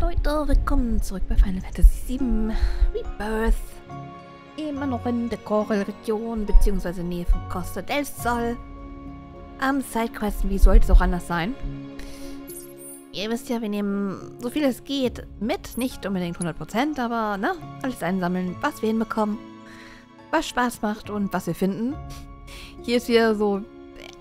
Leute, willkommen zurück bei Final Fantasy VII Rebirth. Immer noch in der Korel-Region, beziehungsweise Nähe von Costa del Sol. Am Sidequesten, wie sollte es auch anders sein? Ihr wisst ja, wir nehmen so viel es geht mit, nicht unbedingt 100%, aber ne, alles einsammeln, was wir hinbekommen, was Spaß macht und was wir finden. Hier ist wieder so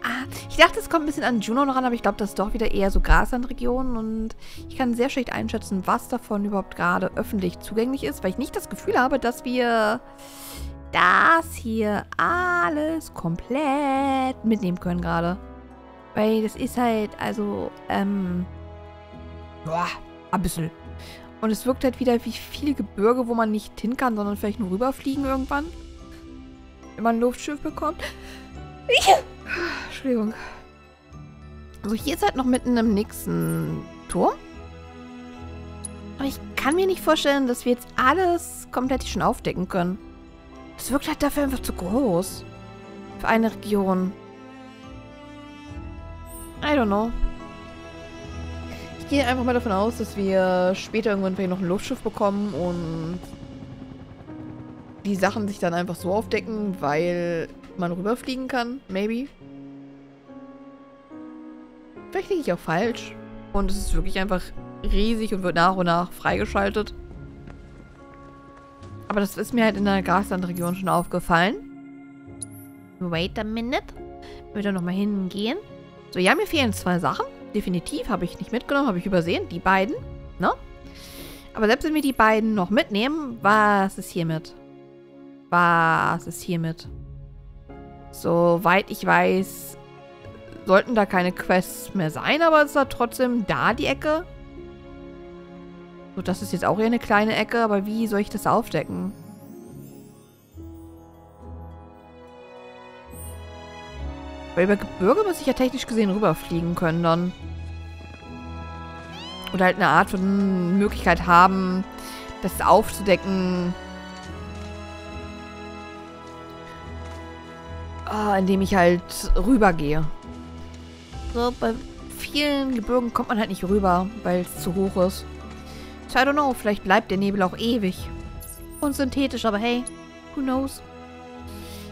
Ah, ich dachte, es kommt ein bisschen an Juno noch ran, aber ich glaube, das ist doch wieder eher so Graslandregionen und ich kann sehr schlecht einschätzen, was davon überhaupt gerade öffentlich zugänglich ist, weil ich nicht das Gefühl habe, dass wir das hier alles komplett mitnehmen können gerade. Weil das ist halt, also, ähm, boah, ein bisschen. Und es wirkt halt wieder wie viele Gebirge, wo man nicht hin kann, sondern vielleicht nur rüberfliegen irgendwann. Wenn man ein Luftschiff bekommt. Entschuldigung. Also hier ist halt noch mitten im nächsten Turm. Aber ich kann mir nicht vorstellen, dass wir jetzt alles komplett schon aufdecken können. Das wirkt halt dafür einfach zu groß. Für eine Region. I don't know. Ich gehe einfach mal davon aus, dass wir später irgendwann vielleicht noch ein Luftschiff bekommen und die Sachen sich dann einfach so aufdecken, weil man rüberfliegen kann. Maybe. Vielleicht liege ich auch falsch. Und es ist wirklich einfach riesig und wird nach und nach freigeschaltet. Aber das ist mir halt in der Graslandregion schon aufgefallen. Wait a minute. Ich würde nochmal hingehen. So, ja, mir fehlen zwei Sachen. Definitiv habe ich nicht mitgenommen, habe ich übersehen. Die beiden, ne? Aber selbst wenn wir die beiden noch mitnehmen, was ist hiermit? Was ist hiermit? Soweit ich weiß, sollten da keine Quests mehr sein, aber es ist halt trotzdem da die Ecke. So, das ist jetzt auch eher eine kleine Ecke, aber wie soll ich das aufdecken? Weil über Gebirge muss ich ja technisch gesehen rüberfliegen können dann. Oder halt eine Art von Möglichkeit haben, das aufzudecken, Oh, indem ich halt rübergehe. So, bei vielen Gebirgen kommt man halt nicht rüber, weil es zu hoch ist. So, I don't know, vielleicht bleibt der Nebel auch ewig. Und synthetisch, aber hey, who knows.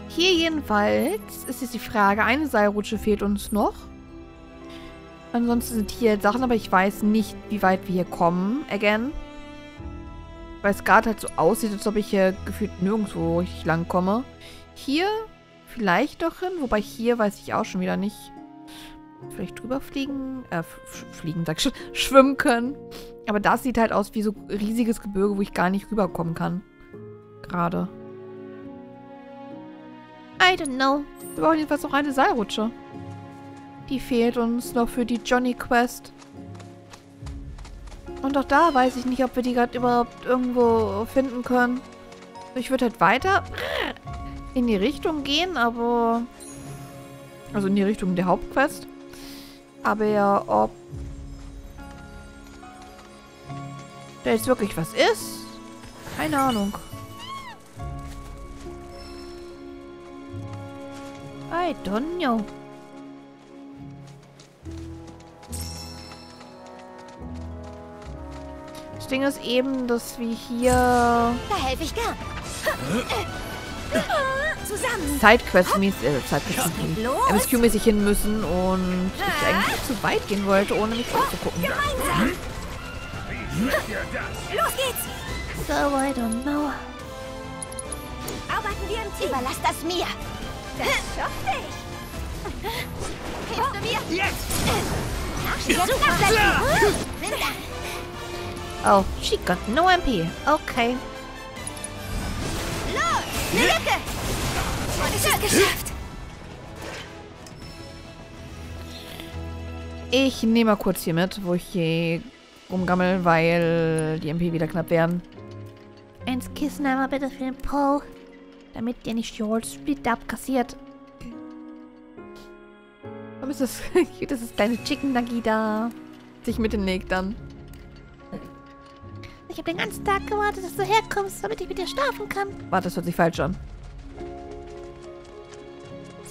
Hier jedenfalls ist jetzt die Frage, eine Seilrutsche fehlt uns noch. Ansonsten sind hier Sachen, aber ich weiß nicht, wie weit wir hier kommen, again. Weil es gerade halt so aussieht, als ob ich hier gefühlt nirgendwo richtig lang komme. Hier vielleicht doch hin. Wobei hier weiß ich auch schon wieder nicht. Vielleicht drüber fliegen. Äh, fliegen, sag ich Schwimmen können. Aber das sieht halt aus wie so riesiges Gebirge, wo ich gar nicht rüberkommen kann. Gerade. I don't know. Wir brauchen jedenfalls noch eine Seilrutsche. Die fehlt uns noch für die Johnny Quest. Und auch da weiß ich nicht, ob wir die gerade überhaupt irgendwo finden können. Ich würde halt weiter in die Richtung gehen, aber... Also in die Richtung der Hauptquest. Aber ja, ob... Da jetzt wirklich was ist? Keine Ahnung. I don't know. Das Ding ist eben, dass wir hier... Da helfe ich gern. Zusammen. Sidequest-mäßig, äh, Sidequest MSQ-mäßig hin müssen und ich eigentlich zu weit gehen wollte, ohne mich umzugucken. Gemeinsam. Los geht's. So, I don't know. Arbeiten wir im Team. Überlass das mir. Das schafft dich. Hilfst du mir? Jetzt. Super. Nimm das. Oh, she got no MP. Okay. Und es ist geschafft. Ich nehme mal kurz hier mit, wo ich hier rumgammel, weil die MP wieder knapp werden. Eins Kissen einmal bitte für den Paul, damit der nicht die Whole Split abkassiert. Warum ist das das ist kleine Chicken Nuggy da. Sich mit den legt dann. Ich habe den ganzen Tag gewartet, dass du herkommst, damit ich mit dir schlafen kann. Warte, das hört sich falsch an.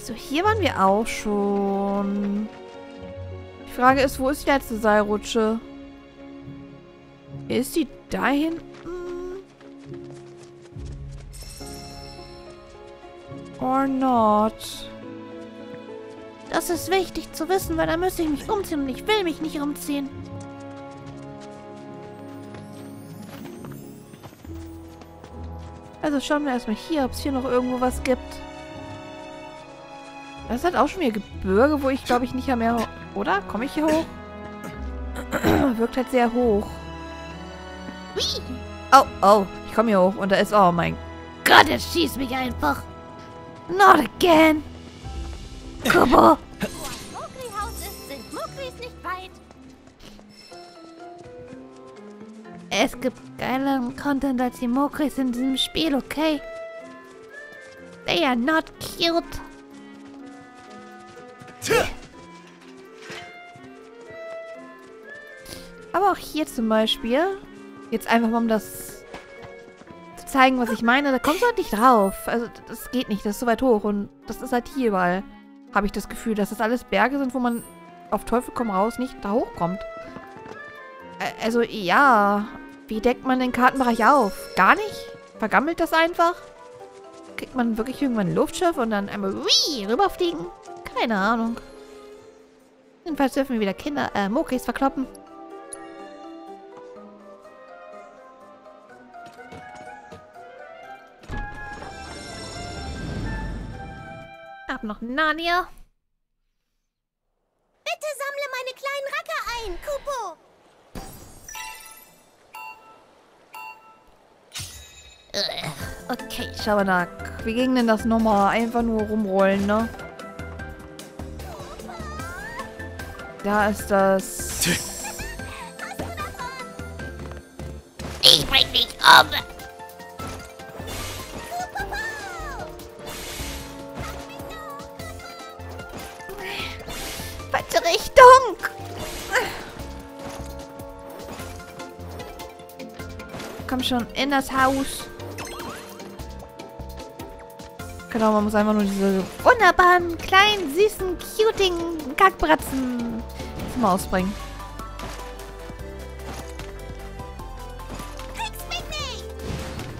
So, hier waren wir auch schon. Die Frage ist, wo ist die letzte Seilrutsche? Ist sie da hinten? Or not? Das ist wichtig zu wissen, weil dann müsste ich mich umziehen und ich will mich nicht umziehen. Also schauen wir erstmal hier, ob es hier noch irgendwo was gibt. Das ist halt auch schon wieder Gebirge, wo ich glaube ich nicht mehr... Oder? Komme ich hier hoch? Wirkt halt sehr hoch. Oh, oh. Ich komme hier hoch und da ist... Oh mein Gott, er schießt mich einfach. Not again. Kubo. Es gibt geileren Content als die Mokris in diesem Spiel, okay? They are not cute. Aber auch hier zum Beispiel, jetzt einfach mal um das zu zeigen, was ich meine, da kommst du halt nicht drauf. Also das geht nicht, das ist so weit hoch und das ist halt hier überall, habe ich das Gefühl, dass das alles Berge sind, wo man auf Teufel komm raus nicht da hochkommt. Also ja, wie deckt man den Kartenbereich auf? Gar nicht? Vergammelt das einfach? Kriegt man wirklich irgendwann ein Luftschiff und dann einmal wii, rüberfliegen? Keine Ahnung. Jedenfalls dürfen wir wieder Kinder, äh, Mokis verkloppen. Hab noch Narnia. Bitte sammle meine kleinen Racker ein, Kupo. Okay, Schabernack. Wie ging denn das nochmal? Einfach nur rumrollen, ne? Da ist das... Ich bring dich um. Falsche Richtung! Komm schon, in das Haus. Genau, man muss einfach nur diese wunderbaren, kleinen, süßen, cutigen Kackbratzen zum Ausbringen.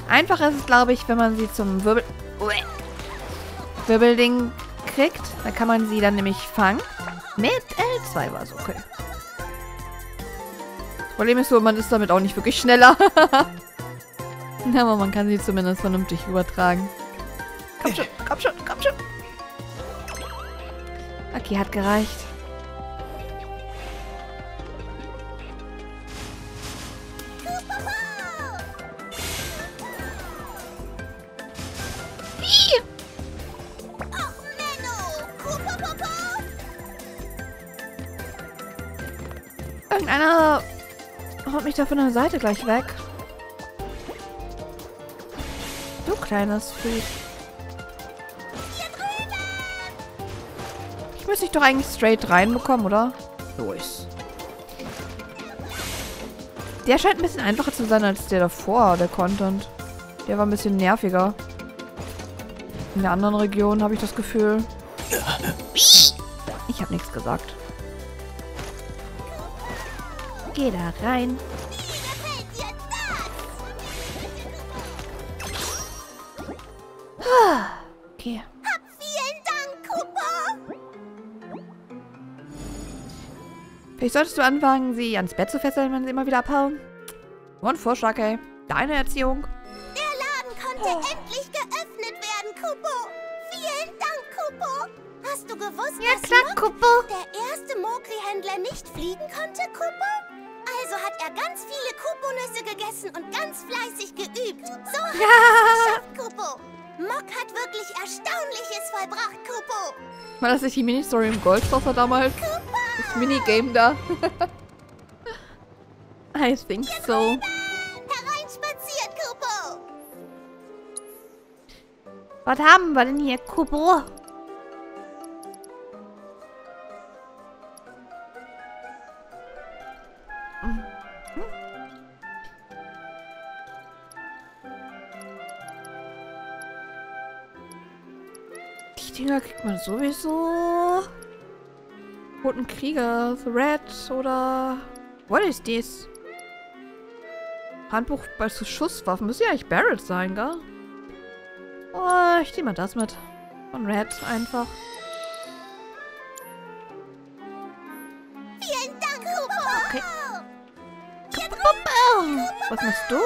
Einfach ist es, glaube ich, wenn man sie zum Wirbel... Wirbelding kriegt. Dann kann man sie dann nämlich fangen. Mit L2 war es okay. Das Problem ist so, man ist damit auch nicht wirklich schneller. Aber man kann sie zumindest vernünftig übertragen. Komm schon, komm schon, komm schon. Okay, hat gereicht. Irgendeiner haut mich da von der Seite gleich weg. Du kleines Vieh. Doch eigentlich straight reinbekommen, oder? Los. Der scheint ein bisschen einfacher zu sein als der davor, der Content. Der war ein bisschen nerviger. In der anderen Region habe ich das Gefühl. Ich habe nichts gesagt. Geh da rein. Vielleicht solltest du anfangen, sie ans Bett zu fesseln, wenn sie immer wieder abhauen. Nur ein Vorschlag, ey. Deine Erziehung. Der Laden konnte oh. endlich geöffnet werden, Kupo. Vielen Dank, Kupo. Hast du gewusst, ja, dass klar, Kupo. der erste Mokri-Händler nicht fliegen konnte, Kupo? Also hat er ganz viele Kupo-Nüsse gegessen und ganz fleißig geübt. So hat ja. es geschafft, Kupo. Mock hat wirklich Erstaunliches vollbracht, Kupo. War das nicht die Mini-Story im Goldwasser damals? Kupo. Minigame da. I think so. Was haben wir denn hier, Kupo? Die Dinger kriegt man sowieso. Roten Krieger, Red oder... What is this? Handbuch bei Schusswaffen. Müsste ja eigentlich Barrett sein, gell? Oh, ich nehme mal das mit. Von Red einfach. Vielen Dank, Kupo. Okay. Was machst du?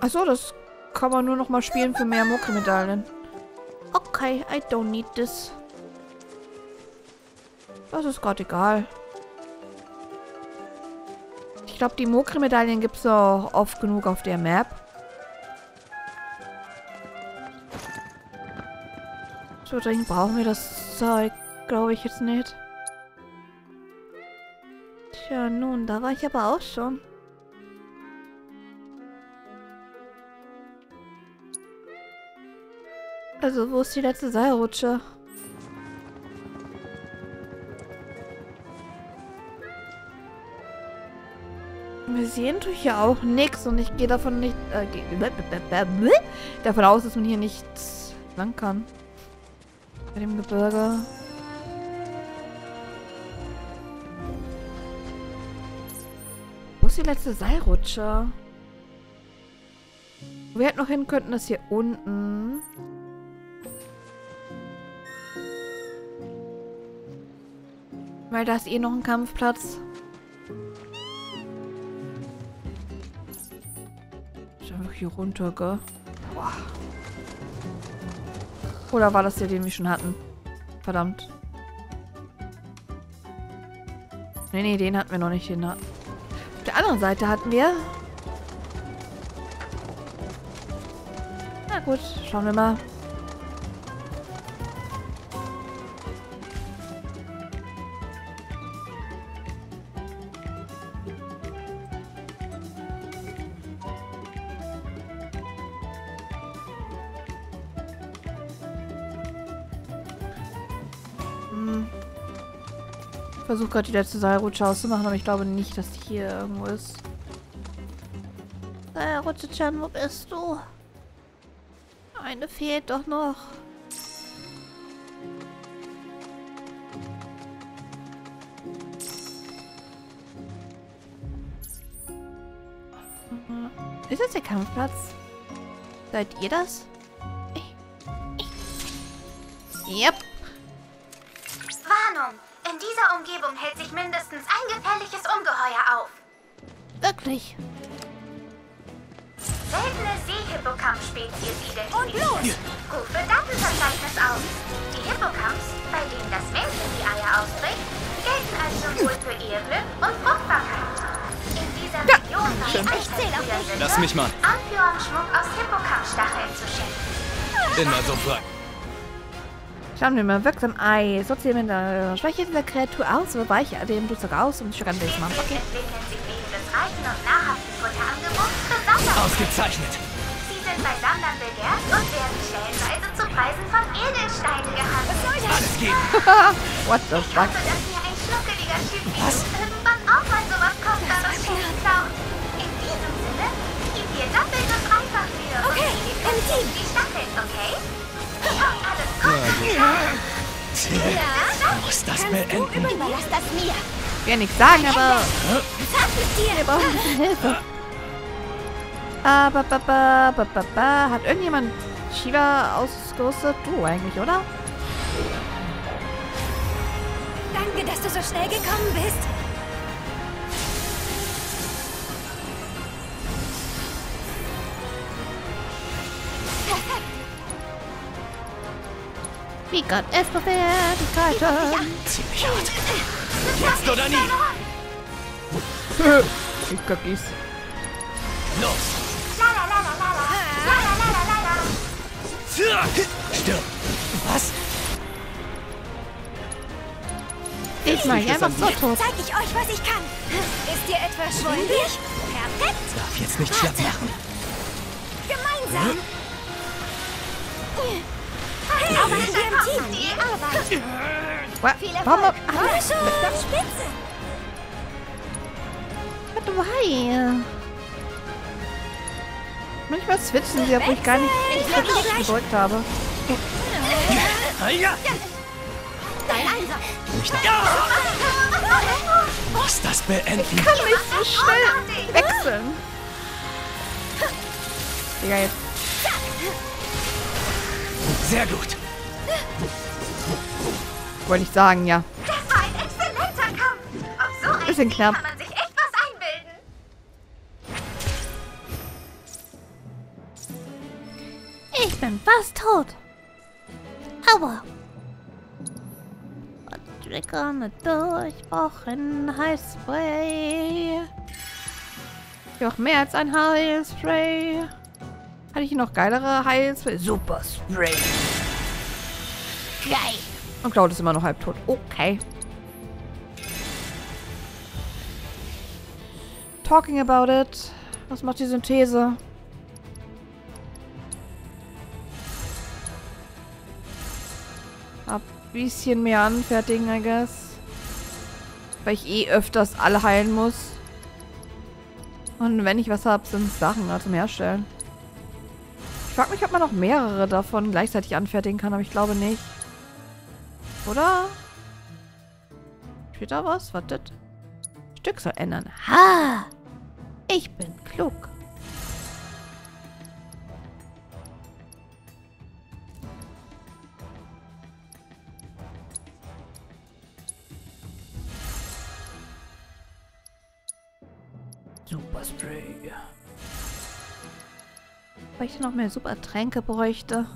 Achso, das kann man nur noch mal spielen für mehr Mokri-Medaillen. Okay, I don't need this. Das ist gerade egal. Ich glaube, die Mokri-Medaillen gibt es auch oft genug auf der Map. So dringend brauchen wir das Zeug, glaube ich jetzt nicht. Tja, nun, da war ich aber auch schon. Also, wo ist die letzte Seilrutsche? Wir sehen tue ich ja auch nichts und ich gehe davon nicht äh, davon aus, dass man hier nicht lang kann. Bei dem Gebirge. Wo ist die letzte Seilrutsche? Wir halt noch hin könnten, ist hier unten. Weil da ist eh noch ein Kampfplatz. Ist einfach hier runter, gell? Boah. Oder war das der, den wir schon hatten? Verdammt. Nee, nee, den hatten wir noch nicht. Den Auf der anderen Seite hatten wir... Na gut, schauen wir mal. Versuche gerade die letzte Seilrutsche auszumachen, aber ich glaube nicht, dass die hier irgendwo ist. Seilrutsche-chan, wo bist du? Eine fehlt doch noch. Ist das der Kampfplatz? Seid ihr das? Yep. Umgebung hält sich mindestens ein gefährliches Ungeheuer auf. Wirklich? Seltene Seehippocamp-Spezies identifiziert. Rufe Datenverzeichnis auf. Die Hippocamps, bei denen das Männchen die Eier ausbricht, gelten als Symbol für Eheglück und Fruchtbarkeit. In dieser Region war es früher Lass mich mal. Anführern Schmuck aus Hippocamp-Stacheln zu schenken. Bin mal so frei. Schauen wir mal, wirksam Ei. Sortieren mit der Schwäche dieser Kreatur aus, oder weiche dem Blutzeug aus und schon das machen. Okay. Ausgezeichnet. Sie sind bei Sammlern begehrt und werden stellenweise zu Preisen von Edelsteinen gehandelt. Alles geben. What the fuck? Ich hoffe, dass mir ein schnuckeliger Typ Was? irgendwann auch mal sowas kostbares Schenken klaut. In diesem Sinne, gib dir doppelt und dreifach für. Okay, Team. Die Stacheln, okay? Ja? Muss das beenden? Überlass das mir. Ich will nichts sagen, aber... Wir brauchen ein bisschen Hilfe. Ah, ba, ba, ba, ba, ba, ba. Hat irgendjemand Shiva ausgerüstet? Du eigentlich, oder? Danke, dass du so schnell gekommen bist. Wie Gott es Fertigkeiten. Ziemlich hart. Jetzt oder nie. ich Cookies. Los. Stirb. Was? Ich mach einfach so tot. Zeig ich euch, was ich kann. Ist dir etwas schwurbelig? Perfekt. Darf jetzt nicht schlapp machen. Gemeinsam. Aber in ihrem Team. Die Arbeit. Viel Warum? Erfolg. Spitze. why? Manchmal switchen sie, obwohl ich gar nicht Ich Switch mach gleich. gedrückt habe. Muss das beenden. Ich kann nicht so schnell wechseln. Digga, jetzt. Sehr gut. Wollte ich sagen, ja. Das war ein exzellenter Kampf. Auf so ein Bisschen Sieg knapp. kann man sich echt was einbilden. Ich bin fast tot. Aua. Triggern durchbrochen Heilspray. Ich auch mehr als ein Heilspray. Hatte ich hier noch geilere Heilspray? Super Spray. Geil. Und Cloud ist immer noch halbtot. Okay. Talking about it. Was macht die Synthese? Ab bisschen mehr anfertigen, I guess. Weil ich eh öfters alle heilen muss. Und wenn ich was habe, sind Sachen zum Herstellen. Ich frage mich, ob man noch mehrere davon gleichzeitig anfertigen kann, aber ich glaube nicht. Oder? Steht da was? Wartet. Stück soll ändern. Ha! Ich bin klug. Noch mehr Super Tränke bräuchte.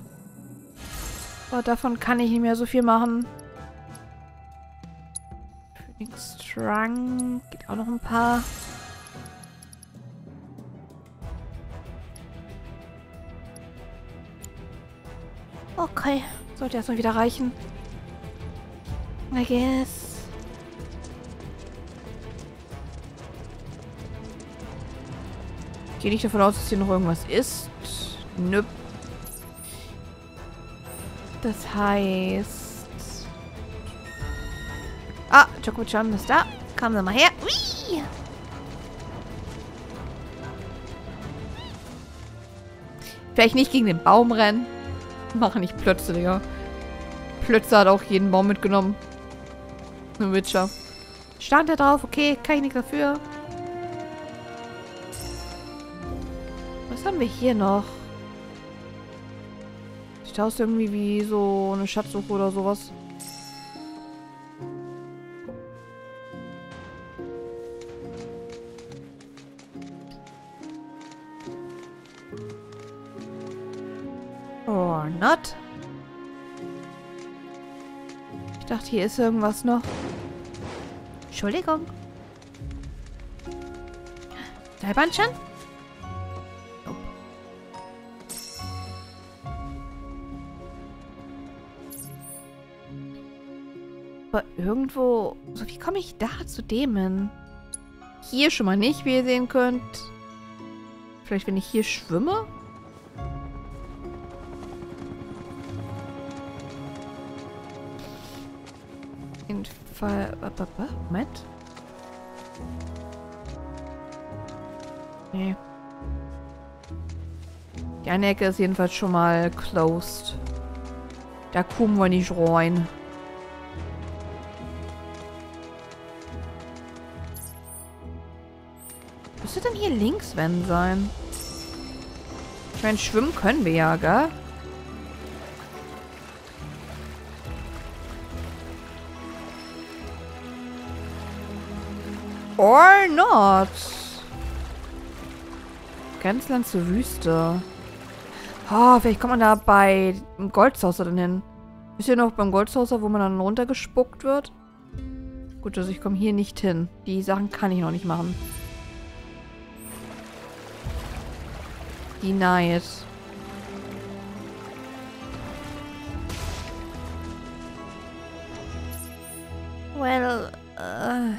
Aber davon kann ich nicht mehr so viel machen. Phoenix Trunk. Geht auch noch ein paar. Okay. Sollte erstmal wieder reichen. I guess. Ich gehe nicht davon aus, dass hier noch irgendwas ist. Nö. Das heißt... Ah, Choco-chan ist da. Kommen Sie mal her. Ui! Vielleicht nicht gegen den Baum rennen. Mache nicht Plötze, Digga. Plötze hat auch jeden Baum mitgenommen. Ein Witcher. Stand da drauf, okay, kann ich nichts dafür. Was haben wir hier noch? Sieht aus irgendwie wie so eine Schatzsuche oder sowas. Or not. Ich dachte, hier ist irgendwas noch. Entschuldigung. Seilbahnschan? Nope. Irgendwo... So, wie komme ich da zu dem hin? Hier schon mal nicht, wie ihr sehen könnt. Vielleicht, wenn ich hier schwimme? Fall... Moment. Nee. Die eine Ecke ist jedenfalls schon mal closed. Da kommen wir nicht rein. Hier links wenn sein? Ich meine, schwimmen können wir ja, gell? Or not. Grenzland zur Wüste. Oh, vielleicht kommt man da bei dem Goldsaucer dann hin. Ist hier noch beim Goldsaucer, wo man dann runtergespuckt wird? Gut, also ich komme hier nicht hin. Die Sachen kann ich noch nicht machen. Denied. Well, äh...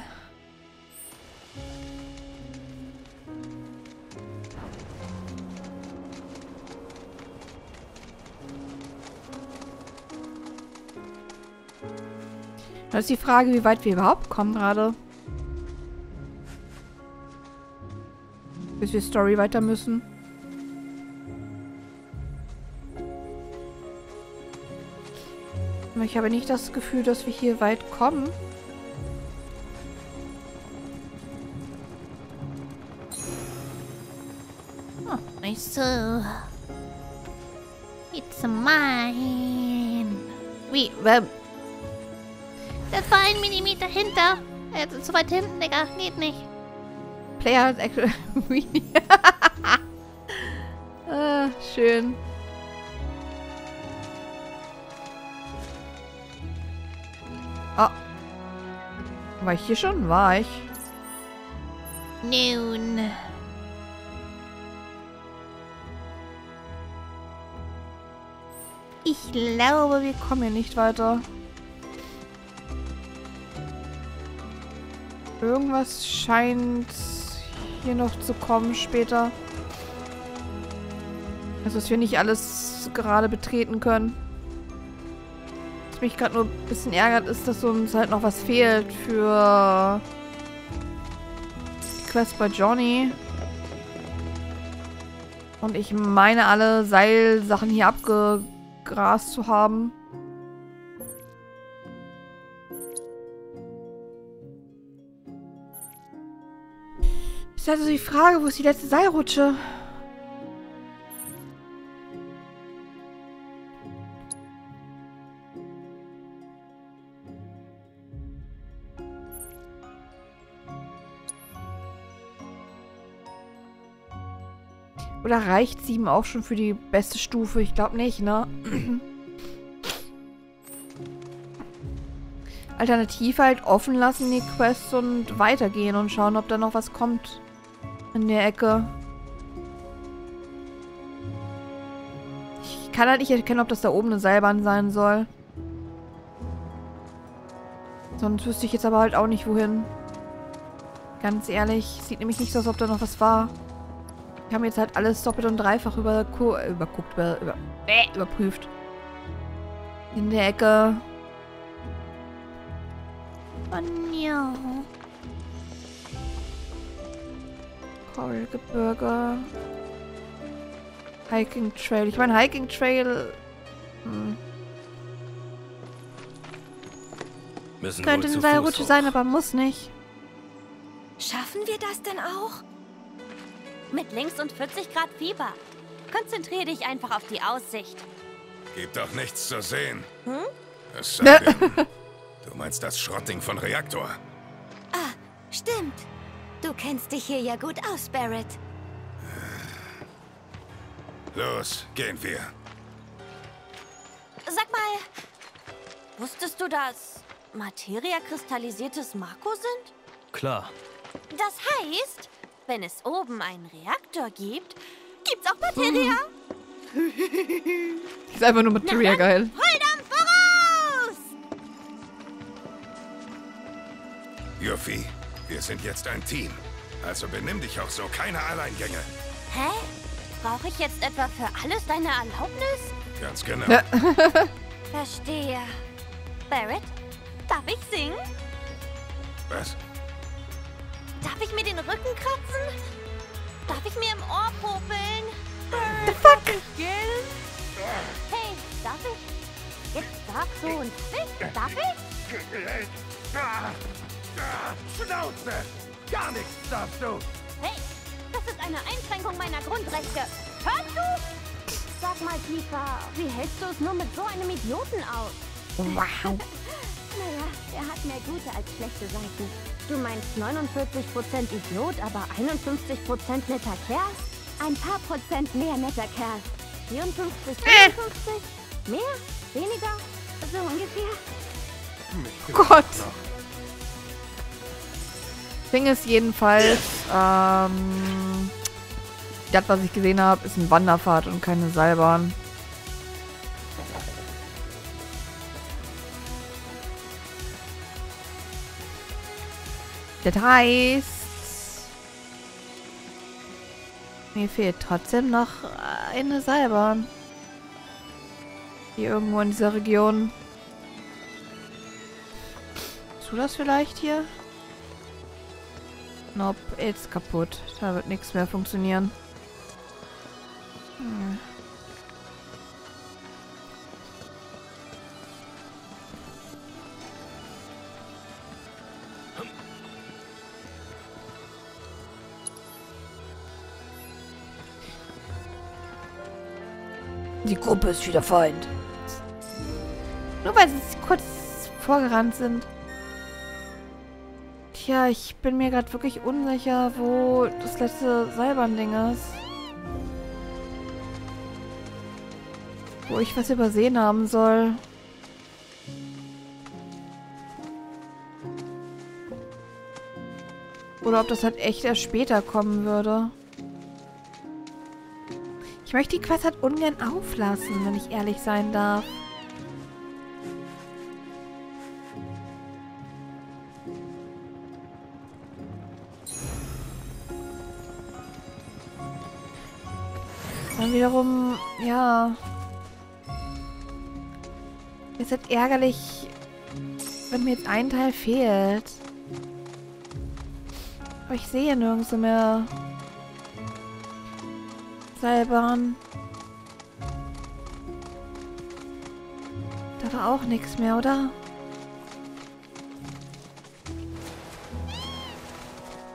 Das ist die Frage, wie weit wir überhaupt kommen gerade. Bis wir Story weiter müssen. Ich habe nicht das Gefühl, dass wir hier weit kommen. Oh, nicht so. It's mine. Wie? Ähm. Das war ein Millimeter hinter. Also zu weit hinten, Digga. Geht nicht. Player actual. äh, schön. Ich hier schon? War ich. Nun. Ich glaube, wir kommen hier nicht weiter. Irgendwas scheint hier noch zu kommen später. Also, dass wir nicht alles gerade betreten können. Mich gerade nur ein bisschen ärgert, ist, dass uns halt noch was fehlt für die Quest bei Johnny. Und ich meine, alle Seilsachen hier abgegrast zu haben. Ist also die Frage, wo ist die letzte Seilrutsche? Oder reicht 7 auch schon für die beste Stufe? Ich glaube nicht, ne? Alternativ halt offen lassen die Quests und weitergehen und schauen, ob da noch was kommt in der Ecke. Ich kann halt nicht erkennen, ob das da oben eine Seilbahn sein soll. Sonst wüsste ich jetzt aber halt auch nicht, wohin. Ganz ehrlich, sieht nämlich nicht so aus, als ob da noch was war. Wir haben jetzt halt alles doppelt und dreifach über, überguckt, über, über, äh, überprüft. In der Ecke. Oh ja. Koralgebirge. Hiking Trail. Ich meine, Hiking Trail... Hm. Könnte eine Seilrutsche sein, aber muss nicht. Schaffen wir das denn auch? Mit links und 40 Grad Fieber. Konzentriere dich einfach auf die Aussicht. Gibt doch nichts zu sehen. Hm? Es sei denn, du meinst das Schrotting von Reaktor. Ah, stimmt. Du kennst dich hier ja gut aus, Barrett. Los, gehen wir. Sag mal, wusstest du, dass Materia kristallisiertes Marco sind? Klar. Das heißt, wenn es oben einen Reaktor gibt, gibt's auch Materia. ist einfach nur Materia geil. Volldampf voraus! Yuffie, wir sind jetzt ein Team. Also benimm dich auch so, keine Alleingänge. Hä? Brauche ich jetzt etwa für alles deine Erlaubnis? Ganz genau. Ja. Verstehe. Barrett, darf ich singen? Was? Darf ich mir den Rücken kratzen? Darf ich mir im Ohr popeln? The fuck? Hey, darf ich? Jetzt sag so und quick, darf ich? Schnauze! Gar nichts darfst du! Hey, das ist eine Einschränkung meiner Grundrechte. Hörst du? Sag mal, Kika, wie hältst du es nur mit so einem Idioten aus? Wow. Naja, er hat mehr gute als schlechte Seiten. Du meinst 49% Idiot, aber 51% netter Kerl? Ein paar Prozent mehr netter Kerl. 54, 55? Mehr? Weniger? So ungefähr? Gott. Ding ist jedenfalls, ähm, das, was ich gesehen habe, ist ein Wanderpfad und keine Seilbahn. Das heißt, mir fehlt trotzdem noch eine Seilbahn. Hier irgendwo in dieser Region. Hast du das vielleicht hier? Nope, ist kaputt. Da wird nichts mehr funktionieren. Hm. Die Gruppe ist wieder Feind. Nur weil sie kurz vorgerannt sind. Tja, ich bin mir gerade wirklich unsicher, wo das letzte Seilbahn-Ding ist. Wo ich was übersehen haben soll. Oder ob das halt echt erst später kommen würde. Ich möchte die Quest halt ungern auflassen, wenn ich ehrlich sein darf. Dann wiederum, ja. Ist halt ärgerlich, wenn mir jetzt ein Teil fehlt. Aber ich sehe nirgendwo mehr Seilbahn. Da war auch nichts mehr, oder?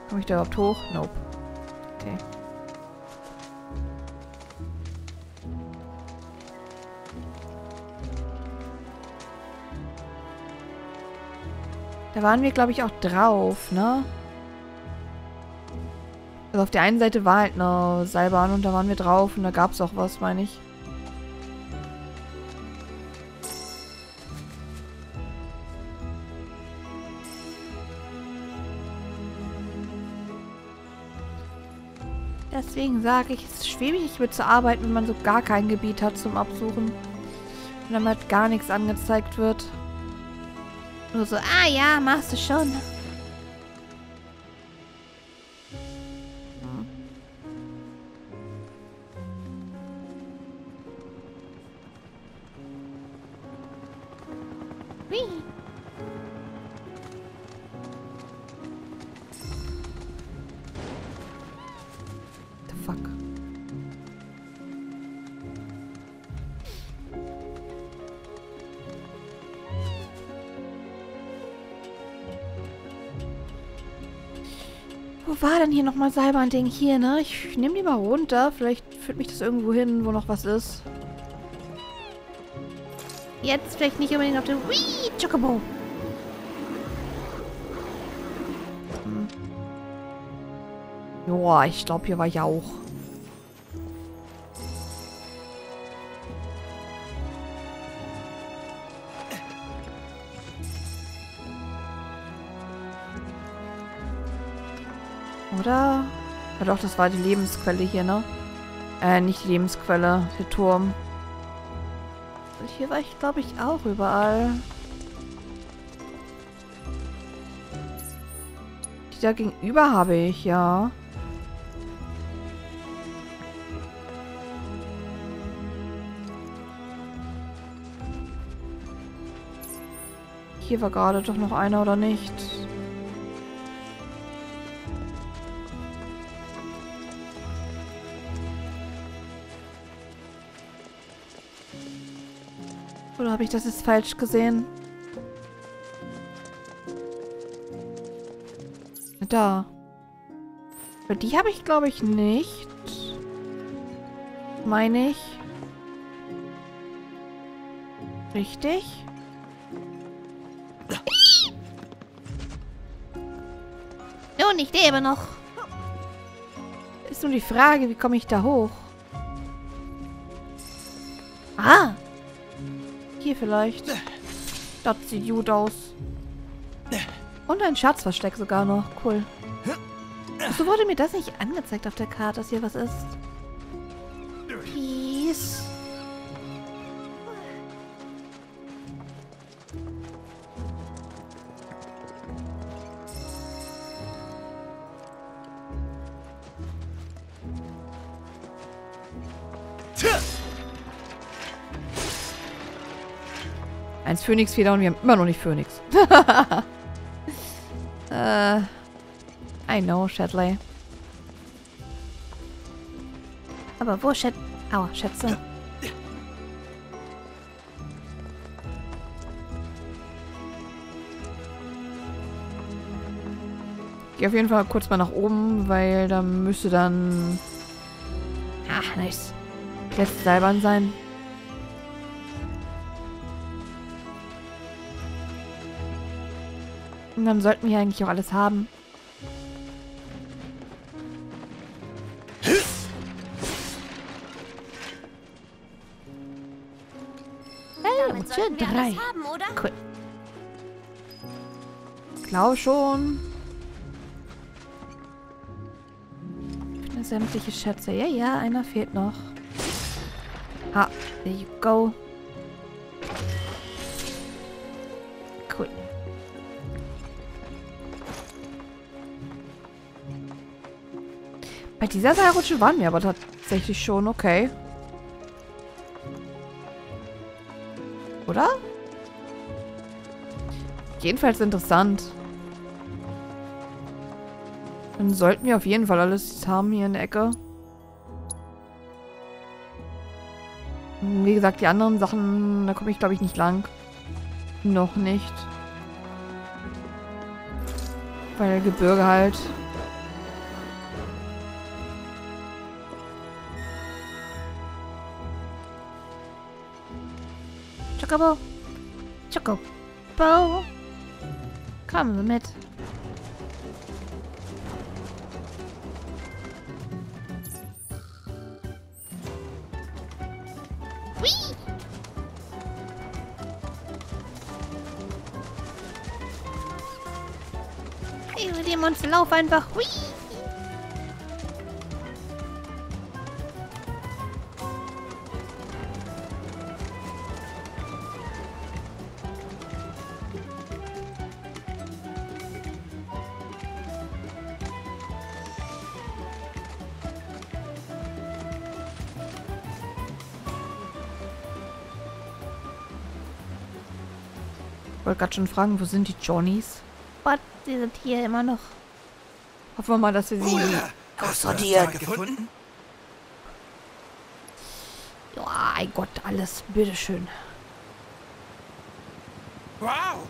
Komme ich da überhaupt hoch? Nope. Okay. Da waren wir, glaube ich, auch drauf, ne? Also auf der einen Seite war halt eine Seilbahn und da waren wir drauf und da gab es auch was, meine ich. Deswegen sage ich, es ist schwierig mit zu arbeiten, wenn man so gar kein Gebiet hat zum Absuchen. Und dann halt gar nichts angezeigt wird. Nur so, ah ja, machst du schon. Hier nochmal Seilbahn-Ding? Hier, ne? Ich nehme die mal runter. Vielleicht führt mich das irgendwo hin, wo noch was ist. Jetzt vielleicht nicht unbedingt auf den... Whee! Chocobo! Hm. Joa, ich glaube, hier war ich doch, das war die Lebensquelle hier, ne? Äh, nicht die Lebensquelle, der Turm. Hier war ich, glaube ich, auch überall. Die da gegenüber habe ich, ja. Hier war gerade doch noch einer, oder nicht? Ich das jetzt falsch gesehen? Da. Aber die habe ich, glaube ich, nicht. Meine ich. Richtig? Nun, ich lebe noch. Ist nur die Frage, wie komme ich da hoch? Hier vielleicht. Das sieht gut aus. Und ein Schatzversteck sogar noch. Cool. So wurde mir das nicht angezeigt auf der Karte, dass hier was ist. Peace. Eins Phoenix-Feder und wir haben immer noch nicht Phoenix. äh, I know, Shadley. Aber wo Shad... Aua, Schätze. Geh auf jeden Fall kurz mal nach oben, weil da müsste dann... Ach, nice. Letzte Seilbahn sein. Dann sollten wir eigentlich auch alles haben. Hey, Damit Tür sollten wir 3. alles haben, oder? Cool. Glaube schon. Finde sämtliche Schätze. Ja, ja, einer fehlt noch. Ah, there you go. Bei dieser Seilrutsche waren wir aber tatsächlich schon okay. Oder? Jedenfalls interessant. Dann sollten wir auf jeden Fall alles haben hier in der Ecke. Wie gesagt, die anderen Sachen, da komme ich glaube ich nicht lang. Noch nicht. Weil Gebirge halt. Chocobo. Chocobo. Kommen Sie mit. Hui. Über die Monster lauf einfach. Hui. Wollte gerade schon fragen, wo sind die Johnnies? Was? Die sind hier immer noch. Hoffen wir mal, dass wir sie... Zeug gefunden? Ja, ein Gott, alles. Bitteschön. Wow!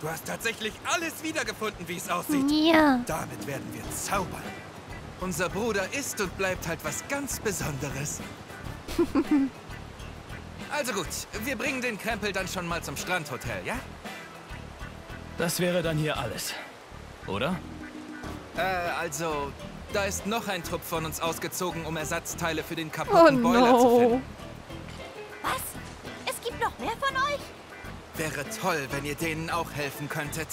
Du hast tatsächlich alles wiedergefunden, wie es aussieht. Ja. Damit werden wir zaubern. Unser Bruder ist und bleibt halt was ganz Besonderes. also gut, wir bringen den Krempel dann schon mal zum Strandhotel, ja? Das wäre dann hier alles. Oder? Äh, also, da ist noch ein Trupp von uns ausgezogen, um Ersatzteile für den Oh kaputten Boiler zu no. finden. Was? Es gibt noch mehr von euch? Wäre toll, wenn ihr denen auch helfen könntet.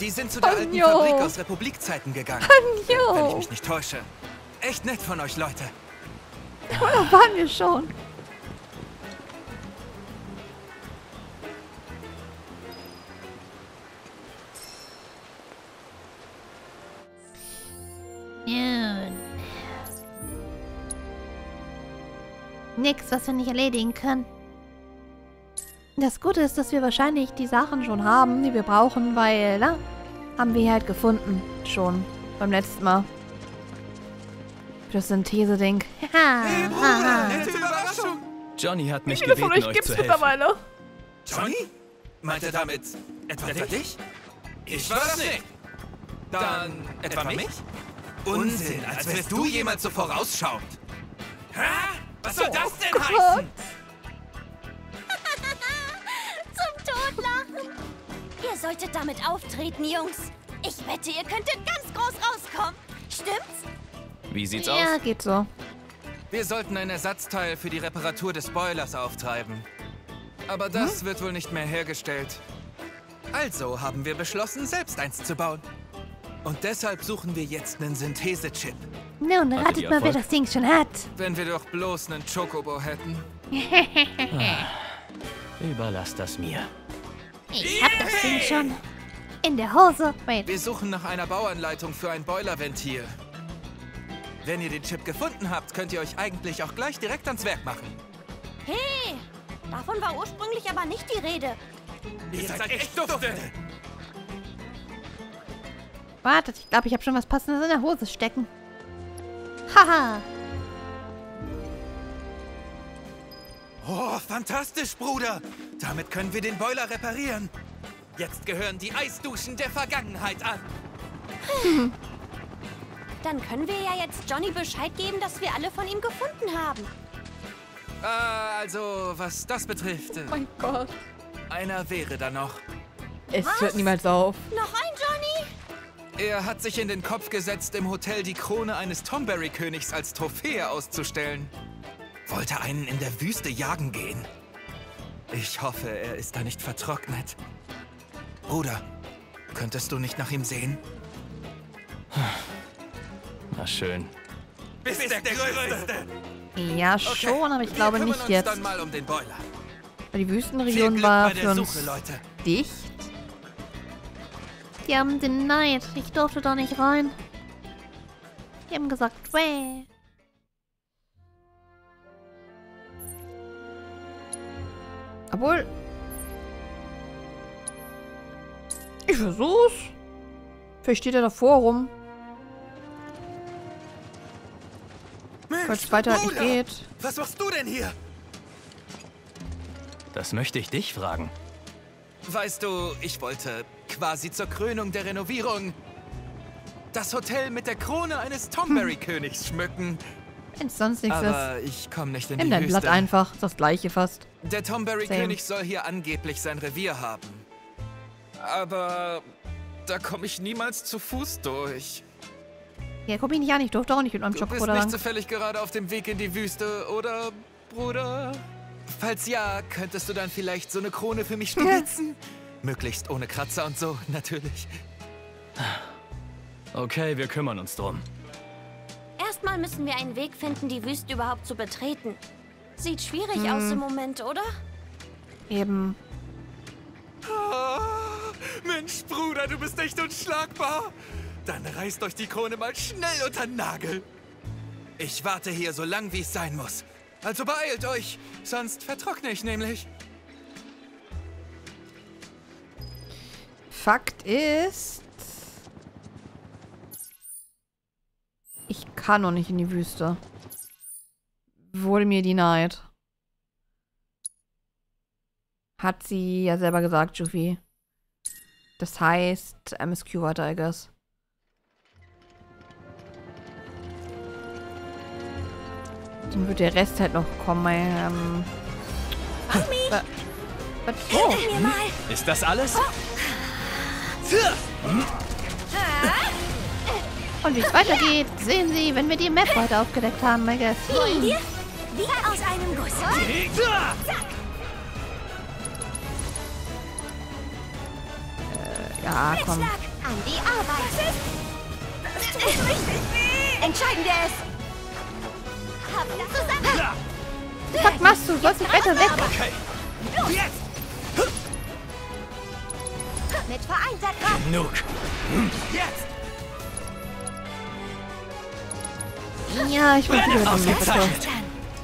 Die sind zu der Oh, alten jo. Fabrik aus Republikzeiten gegangen. Wenn ich mich nicht täusche. Echt nett von euch, Leute. da waren wir schon. Was wir nicht erledigen können. Das Gute ist, dass wir wahrscheinlich die Sachen schon haben, die wir brauchen, weil, na, haben wir halt gefunden. Schon. Beim letzten Mal. Für das Synthese-Ding. Hey, Bruder, nette Überraschung. Johnny hat mich gebeten, euch zu helfen. Johnny? Meint er damit etwa dich? Ich war das nicht. Dann etwa mich? Unsinn, als wärst du jemand so vorausschauend. Hä? Was soll das denn heißen? Zum Totlachen. Ihr solltet damit auftreten, Jungs. Ich wette, ihr könntet ganz groß rauskommen. Stimmt's? Wie sieht's Ja, aus? geht so. Wir sollten ein Ersatzteil für die Reparatur des Boilers auftreiben. Aber das wird wohl nicht mehr hergestellt. Also haben wir beschlossen, selbst eins zu bauen. Und deshalb suchen wir jetzt einen Synthese-Chip. Nun, ratet ihr mal, wer das Ding schon hat. Wenn wir doch bloß einen Chocobo hätten. Überlass das mir. Ich hab das Ding schon. In der Hose. Wait. Wir suchen nach einer Bauanleitung für ein Boilerventil. Wenn ihr den Chip gefunden habt, könnt ihr euch eigentlich auch gleich direkt ans Werk machen. Hey, davon war ursprünglich aber nicht die Rede. Ihr seid echt dufte! Wartet, ich glaube, ich habe schon was Passendes in der Hose stecken. Haha. Oh, fantastisch, Bruder! Damit können wir den Boiler reparieren. Jetzt gehören die Eisduschen der Vergangenheit an. Dann können wir ja jetzt Johnny Bescheid geben, dass wir alle von ihm gefunden haben. Äh, also, was das betrifft, äh, mein Gott. einer wäre da noch. Es hört niemals auf. Noch Er hat sich in den Kopf gesetzt, im Hotel die Krone eines Tomberry-Königs als Trophäe auszustellen. Wollte einen in der Wüste jagen gehen. Ich hoffe, er ist da nicht vertrocknet. Bruder, könntest du nicht nach ihm sehen? Na schön. Bist, Bist der, der Größte! Ja, schon, aber ich glaube nicht jetzt. Dann mal um den Boiler. Die Wüstenregion war für uns Suche, Leute. dicht. Die haben den Neid. Ich durfte da nicht rein. Die haben gesagt, Wäh. Obwohl... Ich versuch's. Vielleicht steht er davor rum. Es weiter nicht geht. Was machst du denn hier? Das möchte ich dich fragen. Weißt du, ich wollte quasi zur Krönung der Renovierung das Hotel mit der Krone eines Tomberry-Königs schmücken. Wenn sonst nichts Aber ist. ich komme nicht in Nimm die dein Wüste. Blatt einfach. Das gleiche fast. Der Tomberry-König soll hier angeblich sein Revier haben. Aber da komme ich niemals zu Fuß durch. Ja, guck mich nicht an. Ich durfte auch nicht mit meinem Du Job bist oder nicht zufällig gerade auf dem Weg in die Wüste, oder, Bruder? Falls ja, könntest du dann vielleicht so eine Krone für mich stibitzen? Möglichst ohne Kratzer und so, natürlich. Okay, wir kümmern uns drum. Erstmal müssen wir einen Weg finden, die Wüste überhaupt zu betreten. Sieht schwierig aus im Moment, oder? Eben. Ah, Mensch, Bruder, du bist echt unschlagbar. Dann reißt euch die Krone mal schnell unter den Nagel. Ich warte hier so lang, wie es sein muss. Also beeilt euch, sonst vertrockne ich nämlich. Fakt ist... Ich kann noch nicht in die Wüste. Wurde mir denied. Hat sie ja selber gesagt, Juffy. Das heißt, MSQ weiter, I guess. Dann wird der Rest halt noch kommen. Ähm, Mami, wa- was? Oh. Ist das alles? Und wie es weitergeht, sehen Sie, wenn wir die Map weiter aufgedeckt haben, guess. Wollen wir? Wie aus einem Guss. Ja, komm. Schlag an die Arbeit. Das tut richtig weh. Entscheidend ist. Haben wir zusammen. Was machst du? Sollst nicht weiter weg. Okay. Mit vereinter Kraft. Genug. Ja, ich bin wieder bitte.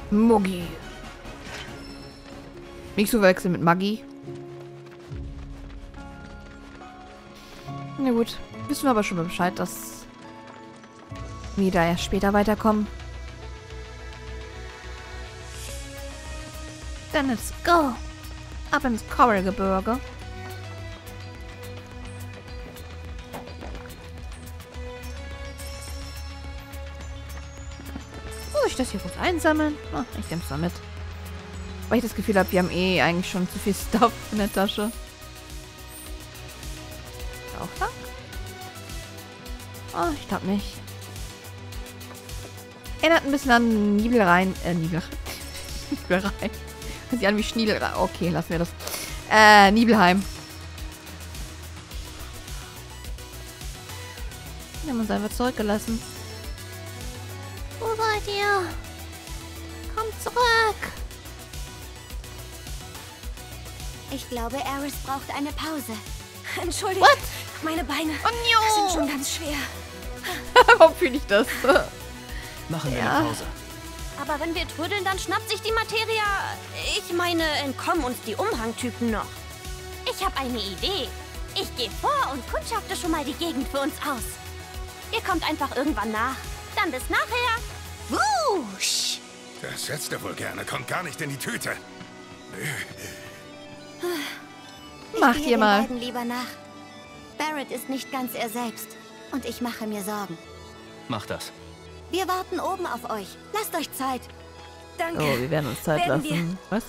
Muggi. Nicht zu wechseln mit Maggi. Na gut. Wissen wir aber schon mal Bescheid, dass wir da erst später weiterkommen. Dann let's go. Ab ins Koralgebirge. Das hier kurz einsammeln? Ah, ich nehm's mal mit. Weil ich das Gefühl habe, wir haben eh eigentlich schon zu viel Stuff in der Tasche. Auch lang? Oh, ich glaube nicht. Erinnert ein bisschen an Nibelrein. Äh, Nibelrein. Nibelrein. Hört an wie Schniedelrein. Okay, lassen wir das. Äh, Nibelheim. Wir haben uns einfach zurückgelassen. Wo seid ihr? Kommt zurück! Ich glaube, Eris braucht eine Pause. Entschuldigung. What? Meine Beine Oh, sind schon ganz schwer. Warum fühle ich das? Machen wir Ja. eine Pause. Aber wenn wir trödeln, dann schnappt sich die Materia... Ich meine, entkommen uns die Umhangtypen noch. Ich habe eine Idee. Ich gehe vor und kundschafte schon mal die Gegend für uns aus. Ihr kommt einfach irgendwann nach. Dann bis nachher. Wusch! Das setzt er wohl gerne. Kommt gar nicht in die Tüte. Macht Gehe ihr den mal. beiden lieber nach. Barrett ist nicht ganz er selbst. Und ich mache mir Sorgen. Mach das. Wir warten oben auf euch. Lasst euch Zeit. Danke. Oh, wir werden uns Zeit Werden lassen. Was?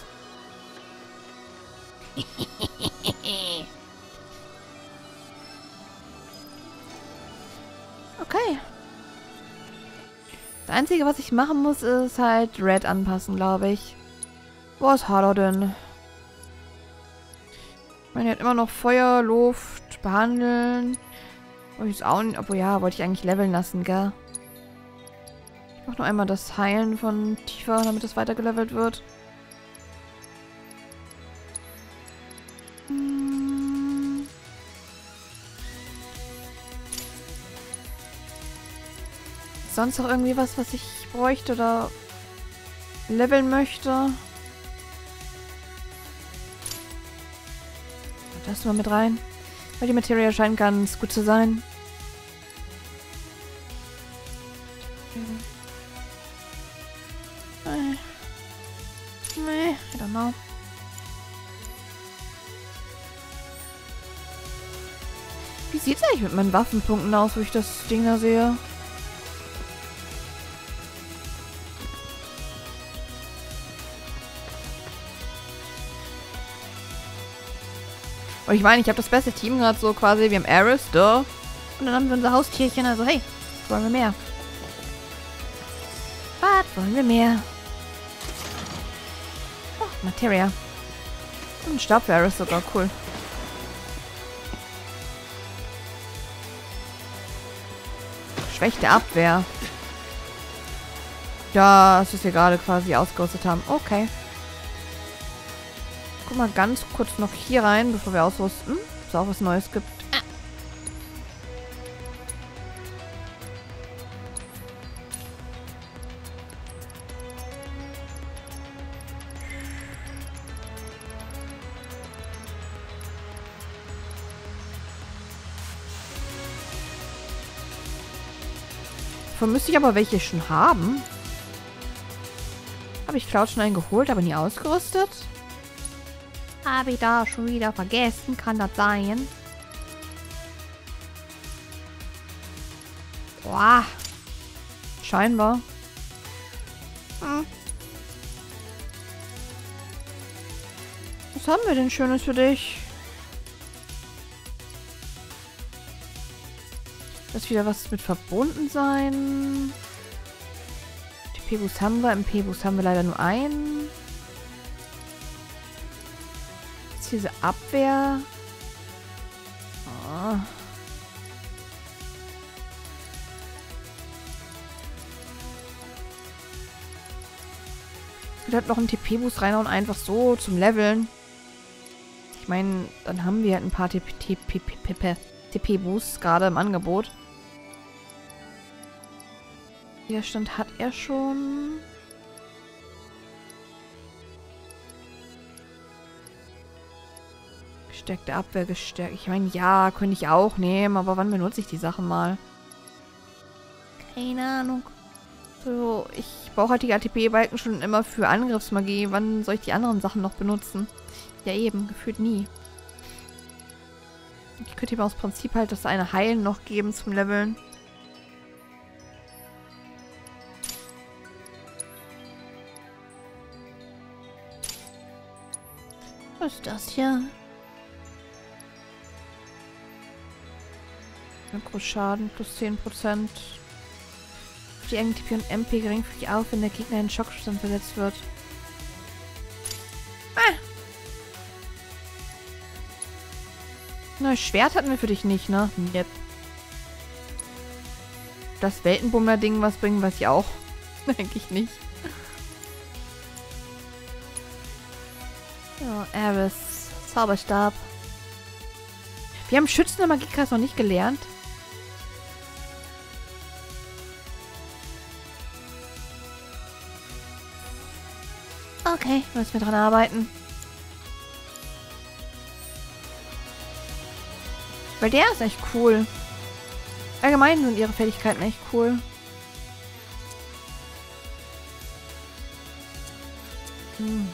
Einzige, was ich machen muss, ist halt Red anpassen, glaube ich. Was hat er denn? Ich meine, er hat immer noch Feuer, Luft, behandeln. Wollte ich auch nicht, obwohl ja, wollte ich eigentlich leveln lassen, gell? Ich mach nur einmal das Heilen von Tifa, damit es weitergelevelt wird. Sonst noch irgendwie was, was ich bräuchte oder leveln möchte? Das mal mit rein. Weil die Materie scheint ganz gut zu sein. Nee. Nee, I don't know. Wie sieht es eigentlich mit meinen Waffenpunkten aus, wo ich das Ding da sehe? Und ich meine, ich habe das beste Team gerade so quasi. Wir haben Aris, da. Und dann haben wir unser Haustierchen. Also, hey, wollen wir mehr? Was wollen wir mehr? Oh, Materia. Und ein Stab für Aris sogar. Cool. Schwächte Abwehr. Ja, das ist wir gerade quasi ausgerüstet haben. Okay guck mal ganz kurz noch hier rein, bevor wir ausrüsten. Ob es auch was Neues gibt. Davon müsste ich aber welche schon haben. Habe ich Cloud schon einen geholt, aber nie ausgerüstet? Habe ich da schon wieder vergessen? Kann das sein? Boah. Scheinbar. Hm. Was haben wir denn Schönes für dich? Das wieder was mit verbunden sein. Die P-Bus haben wir. Im P-Bus haben wir leider nur einen diese Abwehr. Oh. Ich würde halt noch einen TP-Boost reinhauen, einfach so zum Leveln. Ich meine, dann haben wir halt ein paar TP-Boosts gerade im Angebot. Widerstand hat er schon. Gestärkte Abwehr gestärkt. Ich meine, ja, könnte ich auch nehmen, aber wann benutze ich die Sachen mal? Keine Ahnung. So, ich brauche halt die ATP-Balken schon immer für Angriffsmagie. Wann soll ich die anderen Sachen noch benutzen? Ja eben, gefühlt nie. Ich könnte ihm aus Prinzip halt das eine Heilen noch geben zum Leveln. Was ist das hier? Mikroschaden plus 10%. Die NTP und MP geringfügig auf, wenn der Gegner in Schockzustand versetzt wird. Ah. Na, Schwert hatten wir für dich nicht, ne? Yep. Das Weltenbummler-Ding was bringen, weiß ich auch. Eigentlich nicht. Ja, Aris. Zauberstab. Wir haben Schützen der Magiekreis noch nicht gelernt. Okay, müssen wir dran arbeiten. Weil der ist echt cool. Allgemein sind ihre Fähigkeiten echt cool. Mhm.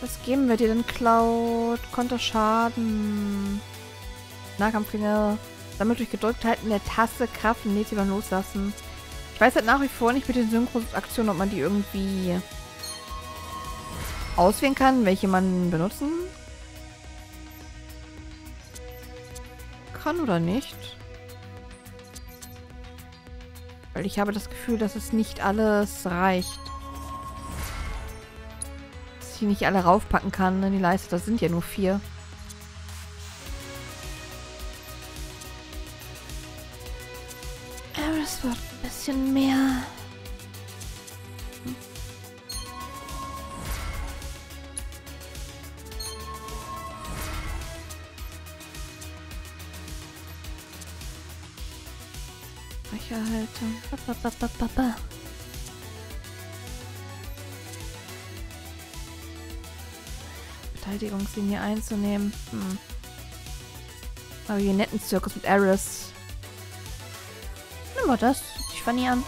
Was geben wir dir denn, Cloud? Konterschaden. Nahkampfklinge. Sammelt durch gedrückt halten der Taste Kraft und sie beim Loslassen. Ich weiß halt nach wie vor nicht mit den Synchro-Aktionen, ob man die irgendwie auswählen kann, welche man benutzen kann oder nicht? Weil ich habe das Gefühl, dass es nicht alles reicht. Dass ich nicht alle raufpacken kann in die Leiste. Das sind ja nur vier. Verteidigungslinie einzunehmen. Hm. Aber hier netten Zirkus mit Eris. Nimm mal das. Ich fange an.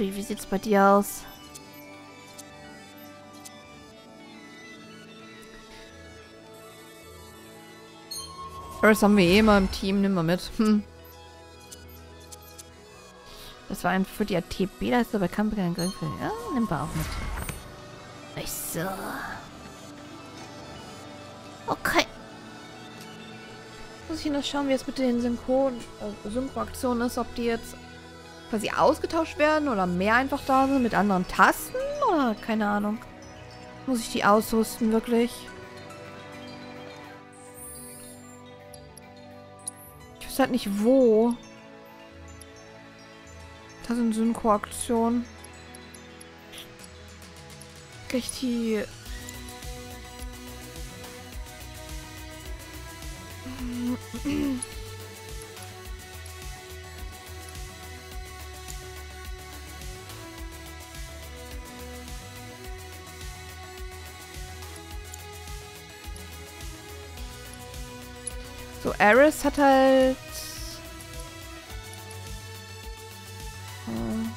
Schuffi, wie sieht's bei dir aus? Das haben wir eh immer im Team, nimm mal mit. Hm. Das war ein für die ATB, da ist aber kein Griff. Ja, nimm wir auch mit. Ich so. Okay. Muss ich noch schauen, wie es mit den äh, Synchroaktionen ist, ob die jetzt quasi ausgetauscht werden oder mehr einfach da sind mit anderen Tasten oder keine Ahnung. Muss ich die ausrüsten, wirklich? Ich weiß halt nicht wo. Das sind Synchro-Aktionen. Krieg ich die Eris hat halt... Hm.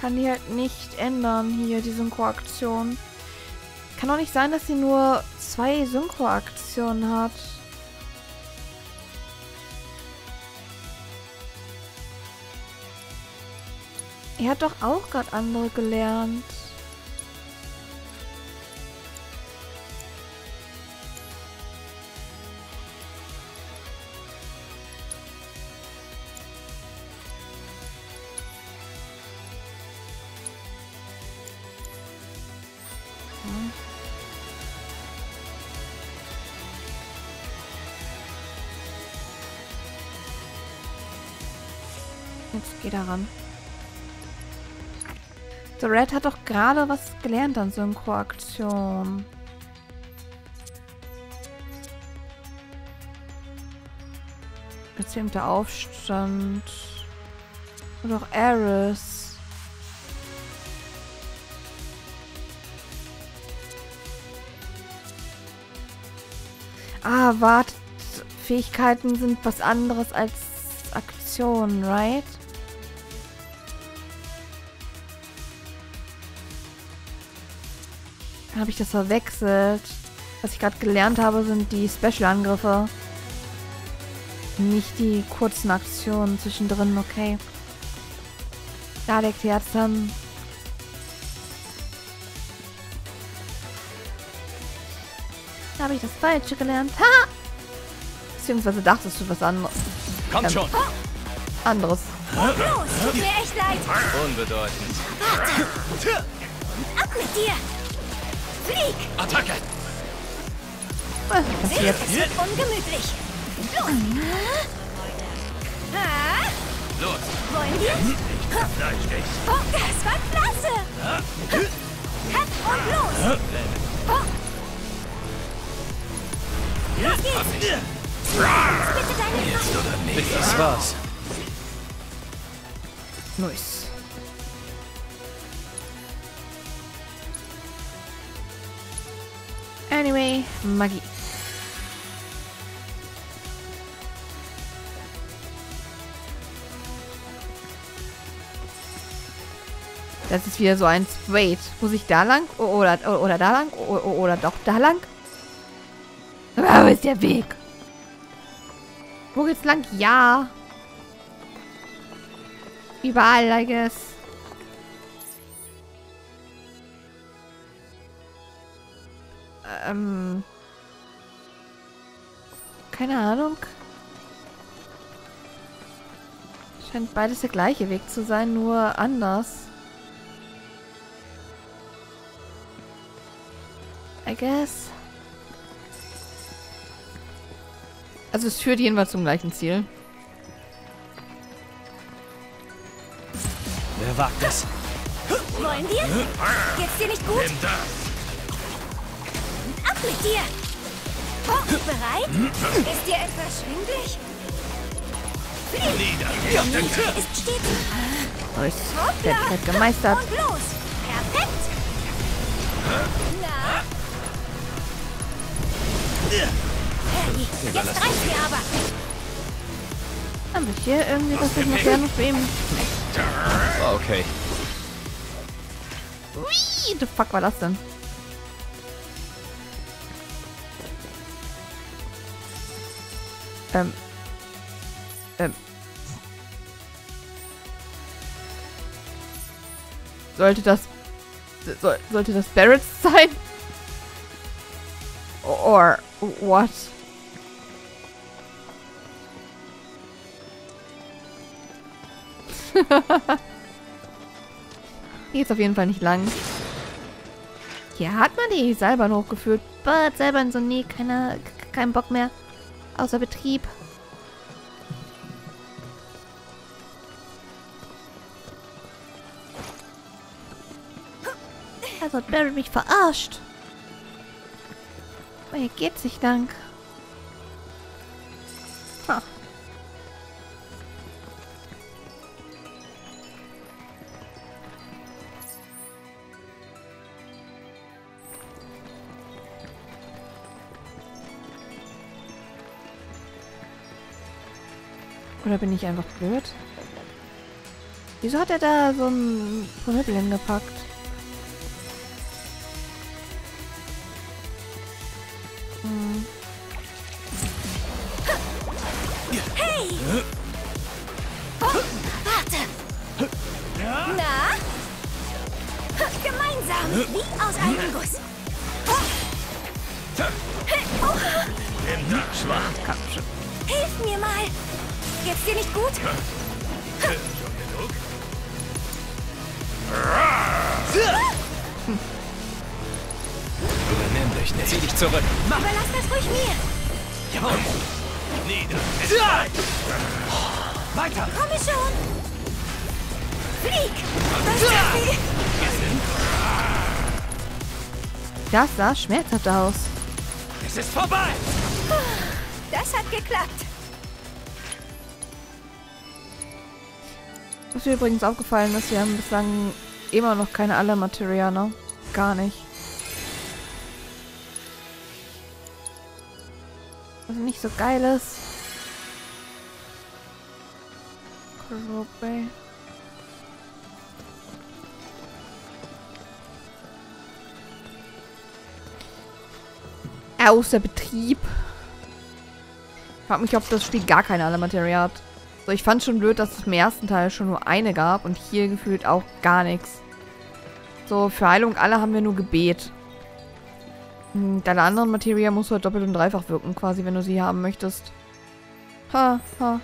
Kann die halt nicht ändern hier, die Synchroaktion. Kann doch nicht sein, dass sie nur zwei Synchroaktionen hat. Er hat doch auch gerade andere gelernt. Daran. So, Red hat doch gerade was gelernt an Synchroaktion. Gezähmter Aufstand. Und auch Eris. Ah, warte. Fähigkeiten sind was anderes als Aktionen, right? Habe ich das verwechselt. Was ich gerade gelernt habe, sind die Special-Angriffe. Nicht die kurzen Aktionen zwischendrin, okay. Da liegt Herz dann. Da habe ich das Falsche gelernt. Ha! Beziehungsweise dachtest du was anderes. Kommt schon! Anderes. Los, tut mir echt leid. Unbedeutend. Ab mit dir. Flieg! Attacke! Was passiert? Es wird ungemütlich. Los! Ah, Los! wollen wir? Oh, das war klasse! Cut und los! Los geht's! Bitte deine Kraft! Das war's. Nice. Anyway, Magie. Das ist wieder so ein Wait. Muss ich da lang? Oder, oder, oder da lang? Oder, oder doch da lang? Wo ist der Weg? Wo geht's lang? Ja. Überall, I guess. Ähm. Keine Ahnung. Scheint beides der gleiche Weg zu sein, nur anders. I guess. Also es führt jedenfalls zum gleichen Ziel. Wer wagt es? Wollen wir? Geht's dir nicht gut? Nimm das! Ab mit dir! Oh, bereit? Ist dir etwas schwindlig? Nieder! Ist stets Nice. Fertigkeit gemeistert. und los! Perfekt! Na? Hey, jetzt reicht's mir aber! Haben wir hier irgendwie was ich noch gerne streamen? Okay. Wie the fuck war das denn? Ähm. Ähm. Sollte das... Soll, sollte das Barretts sein? Or what? Hier ist auf jeden Fall nicht lang. Hier hat man die Seilbahn hochgeführt. But Seilbahn so nie, keine, kein Bock mehr. Außer Betrieb. Also hat Barry mich verarscht. Aber hier geht's nicht lang. Oder bin ich einfach blöd? Wieso hat er da so ein Knüppel hingepackt? Übernimm dich nicht. Zieh dich zurück. Überlass das ruhig mir! Jawohl. Nieder! Weiter. Komm schon! Flieg! Das ist wie... Das sah schmerzhaft aus. Es ist vorbei. Das hat geklappt! Was mir übrigens aufgefallen ist, wir haben bislang immer noch keine alle Materianer. Gar nicht. Was nicht so geil ist. Korobe. Außer Betrieb. Frag mich, ob das Spiel gar keine alle Materie hat. So, ich fand schon blöd, dass es im ersten Teil schon nur eine gab und hier gefühlt auch gar nichts. So, für Heilung alle haben wir nur Gebet. Hm, Deine anderen Materia musst du halt doppelt und dreifach wirken, quasi, wenn du sie haben möchtest. Ha, ha.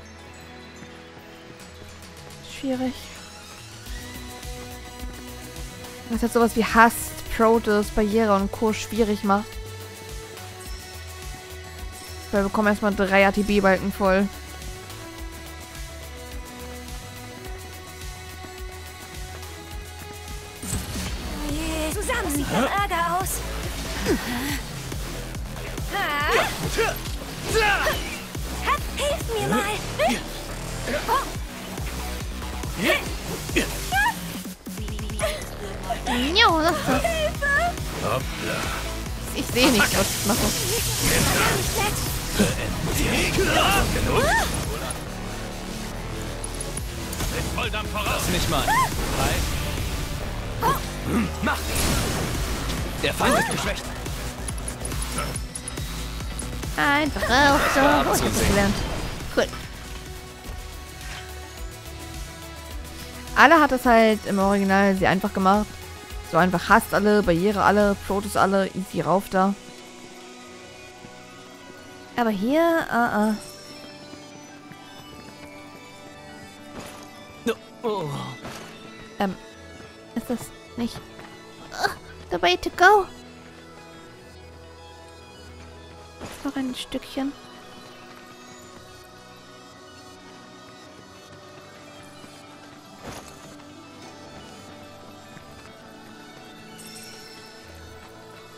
Schwierig. Was halt sowas wie Hast, Protest, Barriere und Co. schwierig macht. Wir bekommen erstmal drei ATB-Balken voll. Nach Ärger aus. Hilf mir mal! Jo, das ist das. Hoppla! Ich sehe nicht, was ich mache. Genug? Mit Volldampf voraus. Lass mich mal. Drei, Mach! Der Feind ist geschwächt. Einfach rauf. So, oh, ich hab das abzusehen. gelernt. Cool. Alle hat es halt im Original sehr einfach gemacht. So einfach Hast alle, Barriere alle, Protoss alle, easy rauf da. Aber hier, äh, äh. Oh. Ähm, ist das nicht uh, the way to go? Noch ein Stückchen.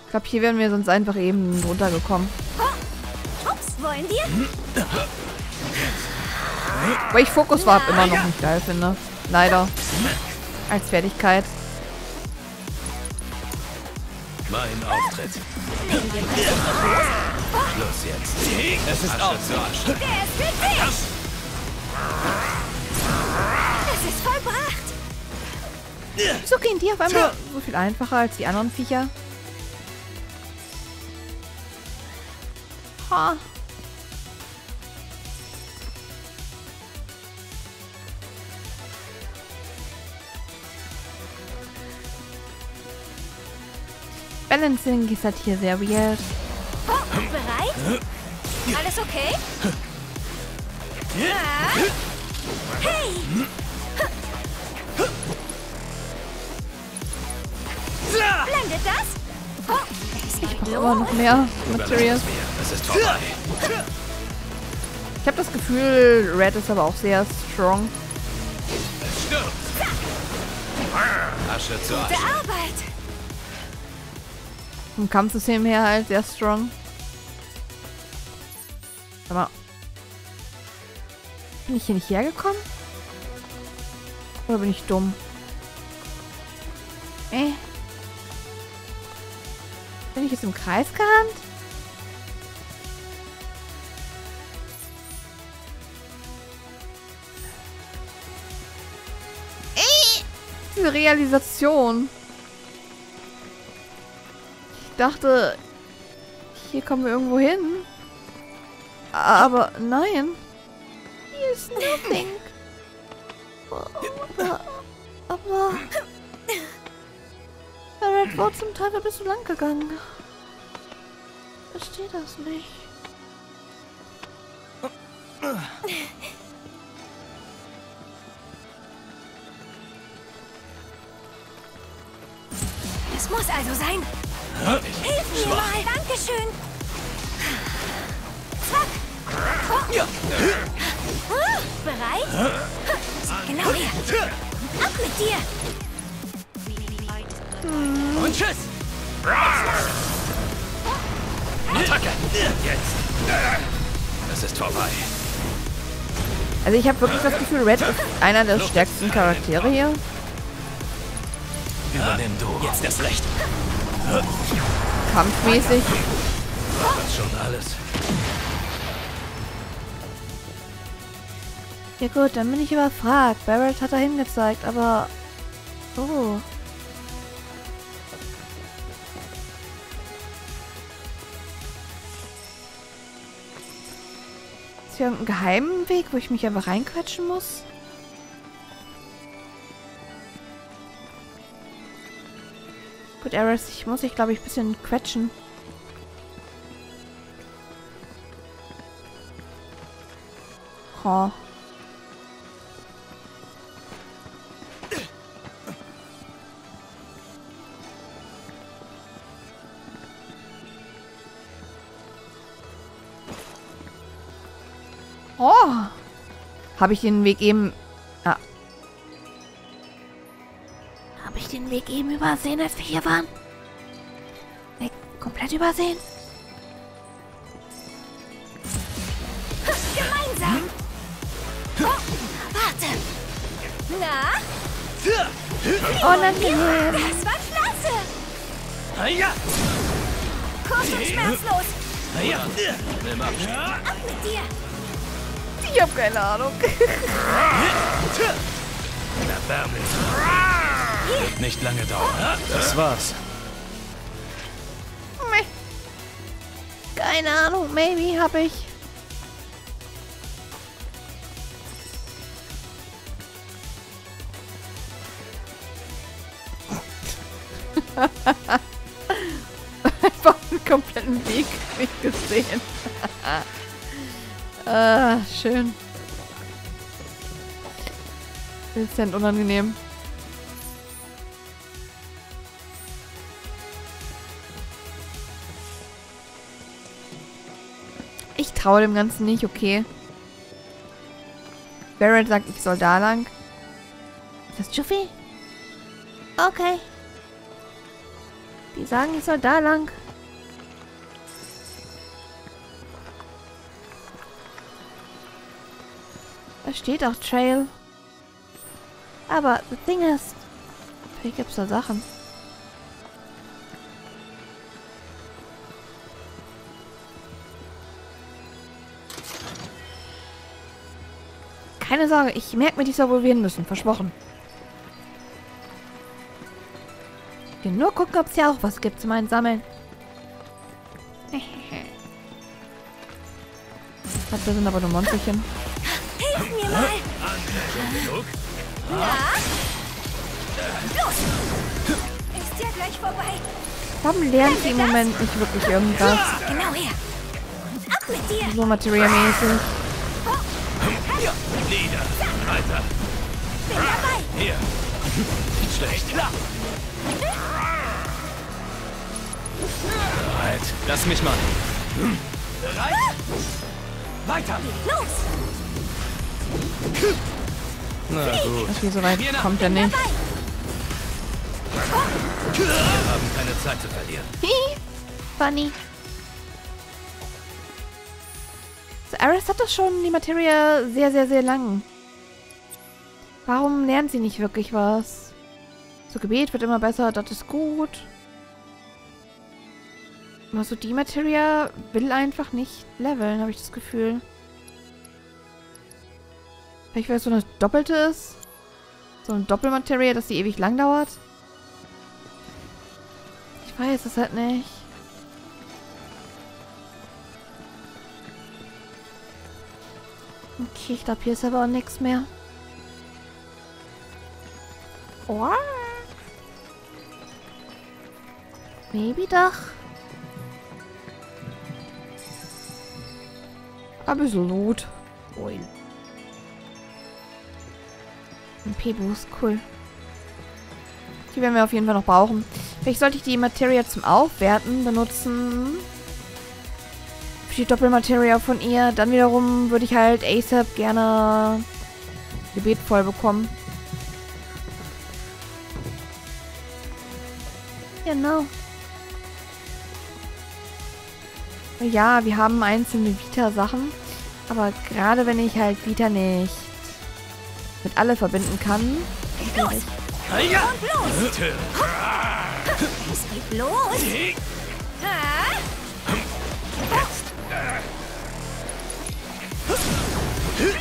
Ich glaube, hier wären wir sonst einfach eben runtergekommen. Ups, wollen wir? Weil ich Fokus Warp immer noch nicht geil finde. Leider. Als Fertigkeit. Mein Auftritt. Schluss jetzt. Es ist aus. Der ist witzig! Es ist vollbracht! Wieso gehen die auf einmal so viel einfacher als die anderen Viecher? Ha. Balancing ist halt hier sehr weird. Bereit? Alles okay? Ja. Hey! Blendet das? Ich brauche noch mehr Materials. Ich habe das Gefühl, Red ist aber auch sehr strong. Asche zu Gute Asche. Arbeit! Vom Kampfsystem her halt sehr strong. Aber bin ich hier nicht hergekommen? Oder bin ich dumm? Äh. Bin ich jetzt im Kreis gerannt? Äh, Diese Realisation. Ich dachte, hier kommen wir irgendwo hin. Aber nein. Hier ist nothing. Aber, aber... Barrett, wo zum Teufel bist du lang gegangen? Verstehe das nicht. Es muss also sein. Dankeschön! Zack! Ja. Ah, Bereit? Genau hier! Ab mit dir! Und tschüss. Attacke. Jetzt. Es ist vorbei. Also ich habe wirklich das Gefühl, Red ist einer der stärksten Charaktere hier. Übernimm du. Jetzt erst recht. Kampfmäßig. Das schon alles? Ja gut, dann bin ich überfragt. Barrett hat da hingezeigt, aber... Oh. Ist hier irgendein geheimen Weg, wo ich mich einfach reinquetschen muss? Gut, Eris, ich muss dich, glaube ich, ein bisschen quetschen. Oh. Oh. Habe ich den Weg eben... ich den Weg eben übersehen, als wir hier waren? Weg komplett übersehen? Gemeinsam! Oh, warte! Na, Oh nein, nein. das war klasse! Ja. Kurz und schmerzlos! Ja. Ab mit dir! Ich habe keine Ahnung. Erbärmlich. Wird nicht lange dauern. Das war's. Keine Ahnung, maybe hab ich. Einfach einen kompletten Weg nicht gesehen. ah, schön. Bisschen unangenehm. Ich traue dem Ganzen nicht, okay. Barrett sagt, ich soll da lang. Ist das Juffy? Okay. Die sagen, ich soll da lang. Da steht auch Trail. Aber das Ding ist, vielleicht gibt es da Sachen. Keine Sorge, ich merke mir, die solvieren müssen. Versprochen. Ich will nur gucken, ob es hier auch was gibt zum Einsammeln. Das sind aber nur Monsterchen. Hilf mir mal. Na? Los. Ist ja gleich vorbei. Warum lernt sie im Moment nicht wirklich irgendwas? Genau her. Ab mit dir. So materialmäßig. Nieder. Weiter. Bin dabei. Hier. Nicht schlecht. Bereit. Lass mich mal. Bereit? Weiter. Los. Na gut. Okay, so weit kommt er nicht. Wir haben keine Zeit zu verlieren. Funny. So, Aris hat doch schon die Materie sehr, sehr, sehr lang. Warum lernt sie nicht wirklich was? So, Gebet wird immer besser, das ist gut. Aber so die Materie will einfach nicht leveln, habe ich das Gefühl. Vielleicht weil es so eine doppelte ist. So eine Doppelmaterie, dass die ewig lang dauert. Ich weiß es halt nicht. Okay, ich glaube, hier ist aber auch nichts mehr. Oh. Maybe doch. Ein bisschen Loot. Oil. Ein P-Boost, cool. Die werden wir auf jeden Fall noch brauchen. Vielleicht sollte ich die Materia zum Aufwerten benutzen. Die Doppelmateria von ihr. Dann wiederum würde ich halt ASAP gerne Gebet voll bekommen. Genau. Ja, wir haben einzelne Vita-Sachen. Aber gerade wenn ich halt Vita nicht mit alle verbinden kann. Los. Und los. Es geht los. Ha?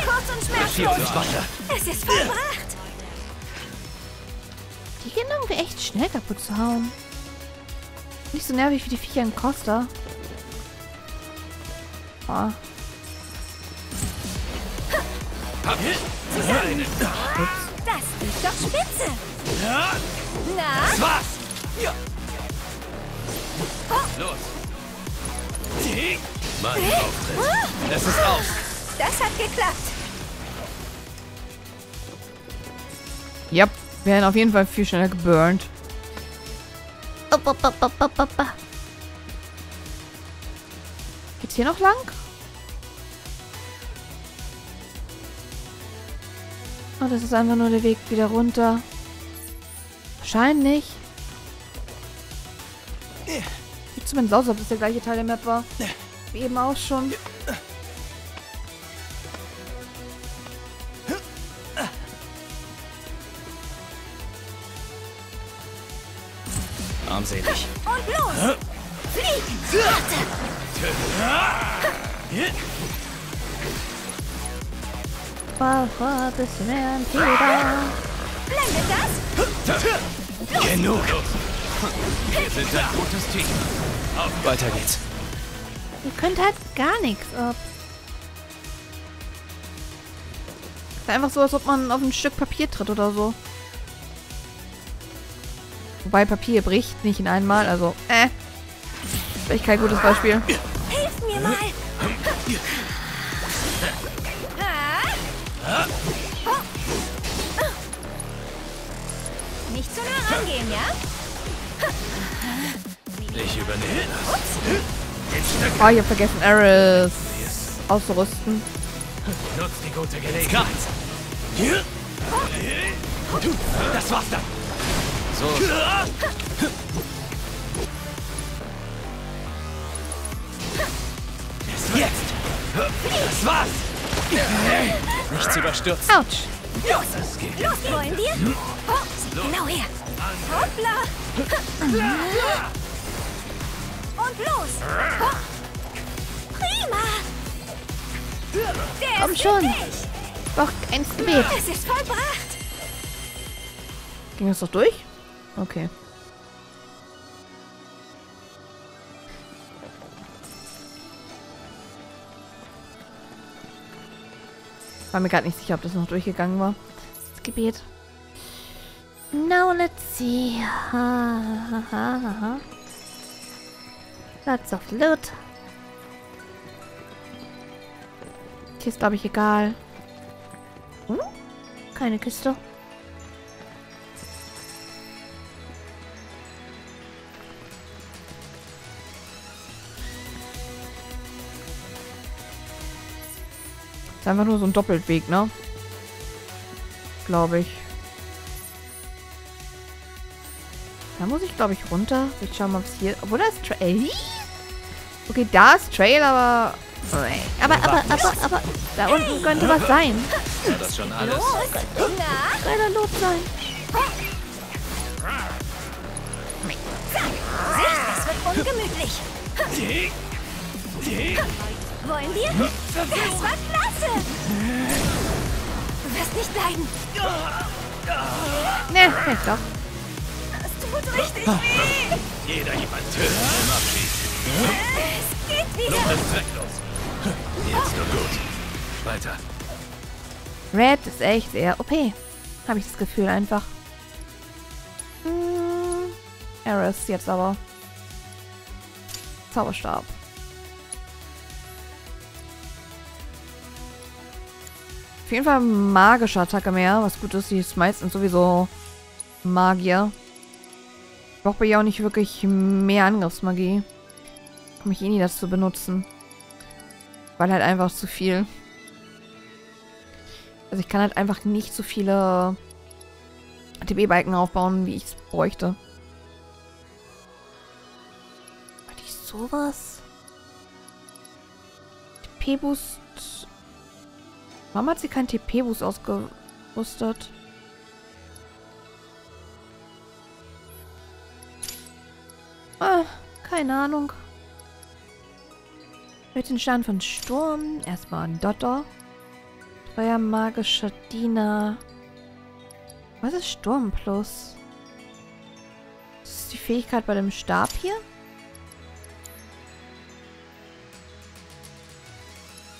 Kurz und schmerzlos. Wasser. Es ist vollbracht. Die gehen irgendwie echt schnell kaputt zu hauen. Nicht so nervig wie die Viecher in Costa. Ah. Hab ich. Eine. Das ist doch spitze. Na? Das war's. Ja. Los. Mein Auftritt. Es ist aus. Das hat geklappt. Yep. Werden auf jeden Fall viel schneller geburnt. Geht's hier noch lang? Oh, das ist einfach nur der Weg wieder runter. Wahrscheinlich. Sieht zumindest aus, als ob das der gleiche Teil der Map war. Wie eben auch schon. Armselig. Und los. Flieg. Warte. Mehr ein Feder. Blendet das? Genug. Wir sind ein gutes Team. Auf, weiter geht's. Ihr könnt halt gar nichts ab. Ist einfach so, als ob man auf ein Stück Papier tritt oder so. Wobei Papier bricht nicht in einmal, also äh. Vielleicht kein gutes Beispiel. Hilf mir mal. Nicht zu nah rangehen, ja? Ich übernehme Oh, ich hab vergessen, Eris auszurüsten. Nutz die gute Gelegenheit. Das war's dann. So, Jetzt. Das war's. Nichts überstürzen. Autsch. Los, los, wollen wir? Genau her. Hoppla. Und los. Oh. Prima. Der Komm schon. Doch, eins Gebet. Es ist vollbracht. Ging das doch durch? Okay. War mir gerade nicht sicher, ob das noch durchgegangen war. Das Gebet. Now let's see. Ha, ha, ha, ha. Lots of loot. Hier ist, glaube ich, egal. Hm? Keine Kiste. Ist einfach nur so ein Doppelweg, ne? Glaube ich. Da muss ich, glaube ich, runter. Ich schau mal, was hier... Obwohl, da ist Trail. Okay, da ist Trail, aber... Aber, aber, aber, aber... Da unten könnte was sein. War das schon alles? Leider Lot sein. das wird ungemütlich. Wollen wir? Das war klasse. Du wirst nicht leiden. Ne, vielleicht doch. Es tut richtig weh. Jeder ein Töten im Abschied. Es geht wieder. Jetzt nur gut. Weiter. Red ist echt sehr OP. Habe ich das Gefühl einfach. Hm, Eris jetzt aber. Zauberstab. Auf jeden Fall magische Attacke mehr. Was gut ist, die ist meistens sowieso Magier. Ich brauche ihr auch nicht wirklich mehr Angriffsmagie. Komme ich eh nie dazu benutzen. Weil halt einfach zu viel. Also ich kann halt einfach nicht so viele TB-Balken aufbauen, wie ich es bräuchte. Hatte ich sowas? TP-Boost. Warum hat sie keinen TP-Boost ausgerüstet? Ah, keine Ahnung. Mit den Stern von Sturm. Erstmal ein Dotter. Treuer magischer Diener. Was ist Sturm plus? Das ist die Fähigkeit bei dem Stab hier?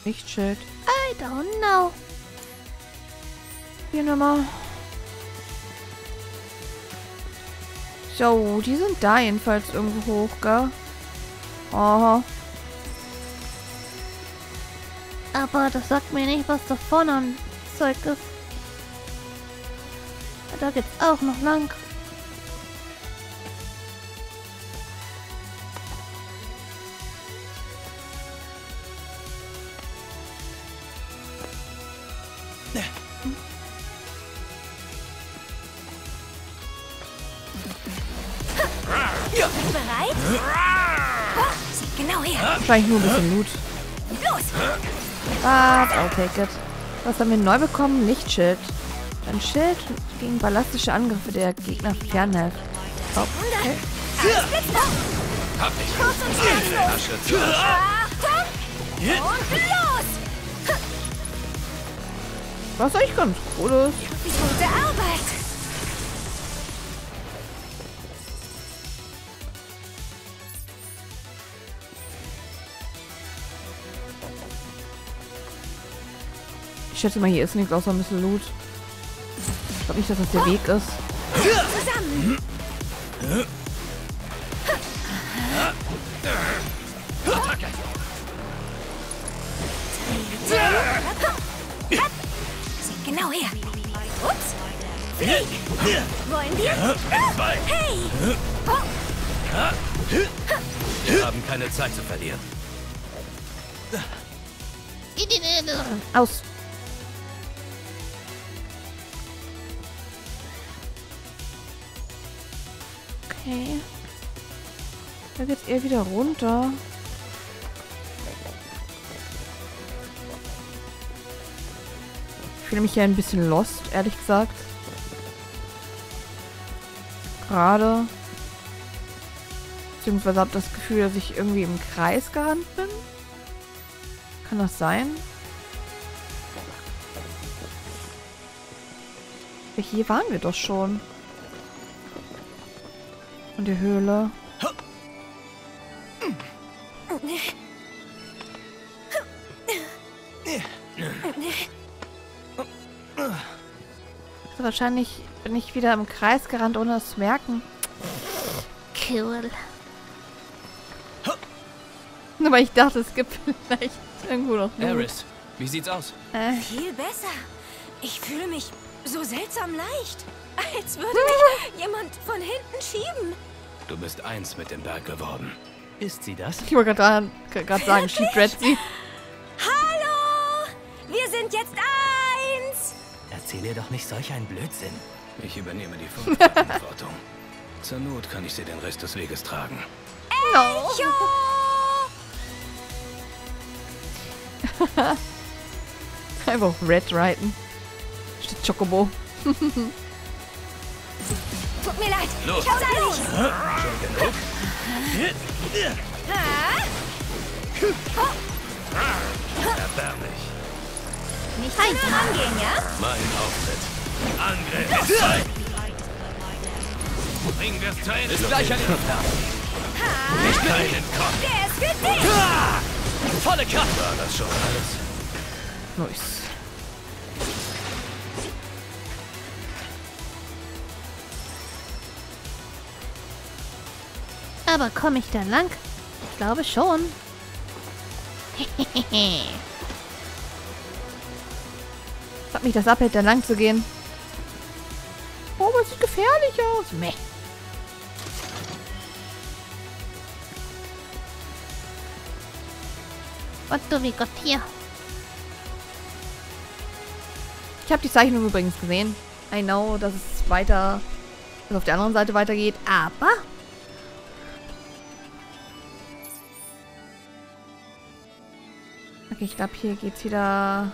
Lichtschild. I don't know. Hier nochmal. So, die sind da jedenfalls irgendwo hoch, gell? Aha. Aber das sagt mir nicht, was da vorne an Zeug ist. Da geht's auch noch lang. Bereit? Oh, sieh genau her. Wahrscheinlich nur ein bisschen Loot. Los. But I'll take it. Was haben wir neu bekommen? Lichtschild. Ein Schild gegen ballistische Angriffe der Gegner fernhält. Okay. Hab. Kurz und schnell. Asche zu Asche. Achtung. Und los. Was echt ganz cool ist. Schätze mal, hier ist nichts außer ein bisschen Loot. Ich glaube nicht, dass das der Weg ist. Zusammen. Genau her. Ups. Flieg. Wollen wir? Hey. Wir haben keine Zeit zu verlieren. Aus. Wieder runter. Ich fühle mich hier ein bisschen lost, ehrlich gesagt. Gerade. Beziehungsweise habe das Gefühl, dass ich irgendwie im Kreis gerannt bin. Kann das sein? Hier waren wir doch schon. Und die Höhle. Also wahrscheinlich bin ich wieder im Kreis gerannt, ohne es zu merken. Cool. Nur weil ich dachte, es gibt vielleicht irgendwo noch. Eris, wie sieht's aus? Äh, Viel besser. Ich fühle mich so seltsam leicht. Als würde mich jemand von hinten schieben. Du bist eins mit dem Berg geworden. Ist sie das? ich wollte gerade sagen, She dreads sie. Hallo! Wir sind jetzt eins! Erzähl ihr doch nicht solch einen Blödsinn. Ich übernehme die Verantwortung. Zur Not kann ich sie den Rest des Weges tragen. No. Jo! Einfach Red reiten. Statt Chocobo. Tut mir leid. Los. Ich eilig. Schon genug? Erbärmlich. Nicht zu nah rangehen, ja? Mein Auftritt. Angriff. Bringen wir's zu Ende. Ist gleich an den Nicht keinen Kopf. Der ist für dich! Volle Kraft. War das schon alles? Nice. Aber komme ich da lang? Ich glaube schon. Was mich das abhält, da lang zu gehen. Oh, aber es sieht gefährlich aus. Meh. Und du wie Gott hier. Ich habe die Zeichnung übrigens gesehen. I know, dass es weiter, dass es auf der anderen Seite weitergeht, aber Okay, ich glaube, hier geht's wieder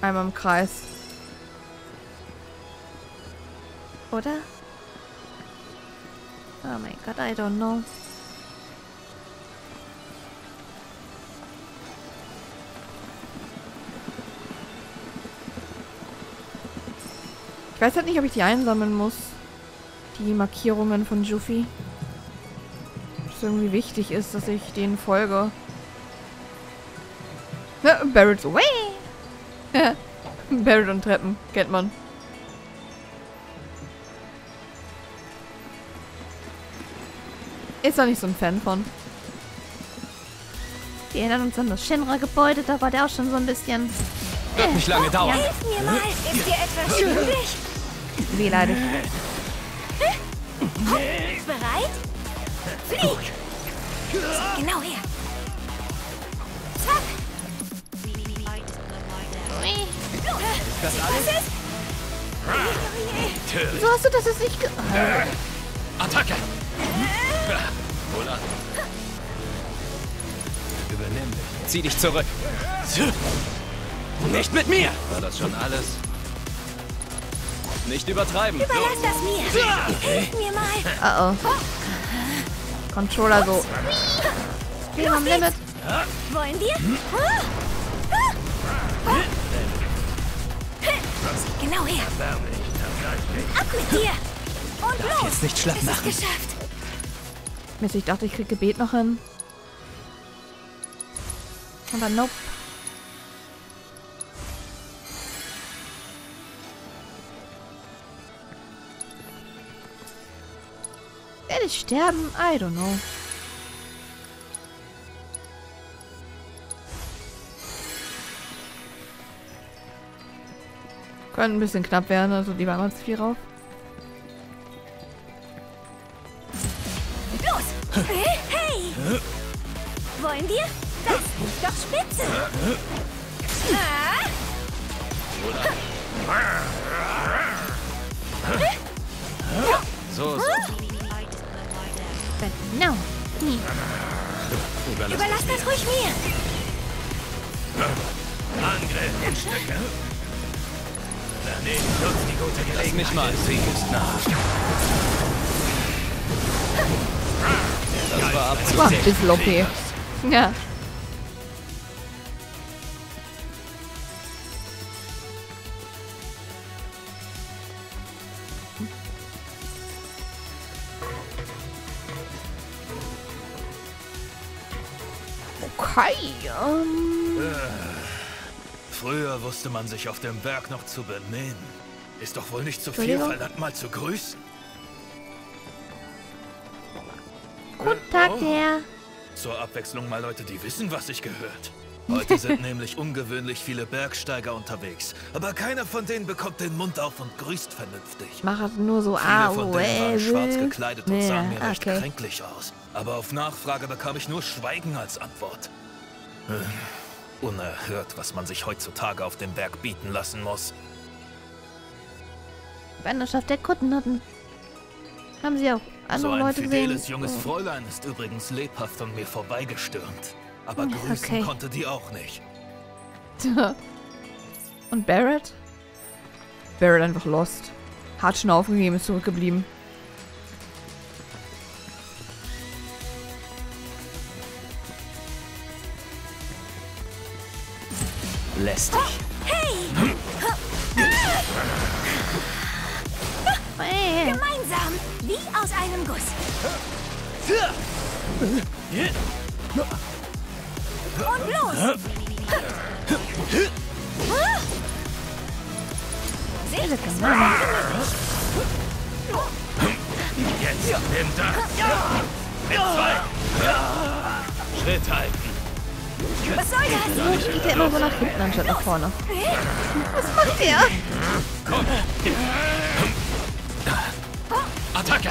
einmal im Kreis. Oder? Oh mein Gott, I don't know. Ich weiß halt nicht, ob ich die einsammeln muss. Die Markierungen von Juffy. Ob es irgendwie wichtig ist, dass ich denen folge. Ja, Barrett so. Barrett und Treppen, kennt man. Ist da nicht so ein Fan von. Wir erinnern uns an das Shinra-Gebäude, da war der auch schon so ein bisschen Wird nicht lange dauern. Hilf mir mal. Ist dir etwas schwindelig? wehleidig. Bereit? Flieg! Sieh genau her. Das Was alles? ist? Natürlich. Wieso hast du das jetzt nicht ge... Attacke! Wohl an. Übernimm dich. Zieh dich zurück. Nicht mit mir! War das schon alles? Nicht übertreiben. Überlass das mir. Hilf mir mal. Uh oh. Controller so. Spiel am Limit. Wollen wir? Sieh genau her. Ab mit dir! Und Darf los! Jetzt nicht schlapp machen. geschafft. Mist, ich dachte, ich krieg Gebet noch hin. Aber nope. Werde ich sterben? I don't know. Könnte ein bisschen knapp werden, also die waren ganz viel rauf. Los! Hey! Wollen wir? Das ist doch spitze! So, so. Genau. Überlass Überlass das ruhig mir! Angriff in Stücke. Daneben nutzt die gute Gelegenheit. Lass mich mal. Sieg ist nah. Das war absichtlich. bisschen okay. Ja. Okay, ähm... Früher wusste man sich auf dem Berg noch zu benehmen. Ist doch wohl nicht zu viel verlangt, mal zu grüßen. Guten Tag, Oh. der. Zur Abwechslung mal Leute, die wissen, was sich gehört. Heute sind nämlich ungewöhnlich viele Bergsteiger unterwegs. Aber keiner von denen bekommt den Mund auf und grüßt vernünftig. Ich mache halt nur so Viele ah, von oh, denen waren äh, schwarz will. gekleidet und Ja, sahen mir recht okay. kränklich aus. Aber auf Nachfrage bekam ich nur Schweigen als Antwort. Äh, unerhört, was man sich heutzutage auf dem Berg bieten lassen muss. Wanderschaft der Kuttennutten. Haben Sie auch andere so ein Leute gesehen? fideles junges Oh. Fräulein ist übrigens lebhaft an mir vorbeigestürmt. Aber grüßen okay. konnte die auch nicht. Und Barrett? Barrett einfach lost. Hat schon aufgegeben, ist zurückgeblieben. Lästig. Hey. Gemeinsam! Wie aus einem Guss! Und los! Sehr gemein. Jetzt nimm das. Mit zwei. Schritt halten. Was soll das? Wieso geht der immer so nach hinten anstatt nach vorne? Was macht der? Attacke.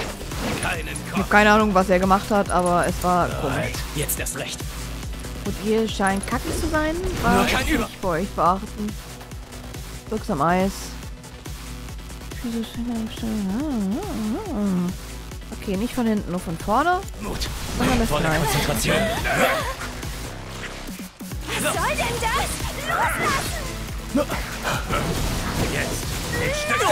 Keinen Ich habe keine Ahnung, was er gemacht hat, aber es war komisch. Jetzt erst recht. Und ihr scheint kacke zu sein. War kein ich Über- bei euch beachten. Wirksam Eis. Okay, nicht von hinten, nur von vorne. Mut. Sondern das. Konzentration. Denn das? Loslassen! Jetzt. In Stücke.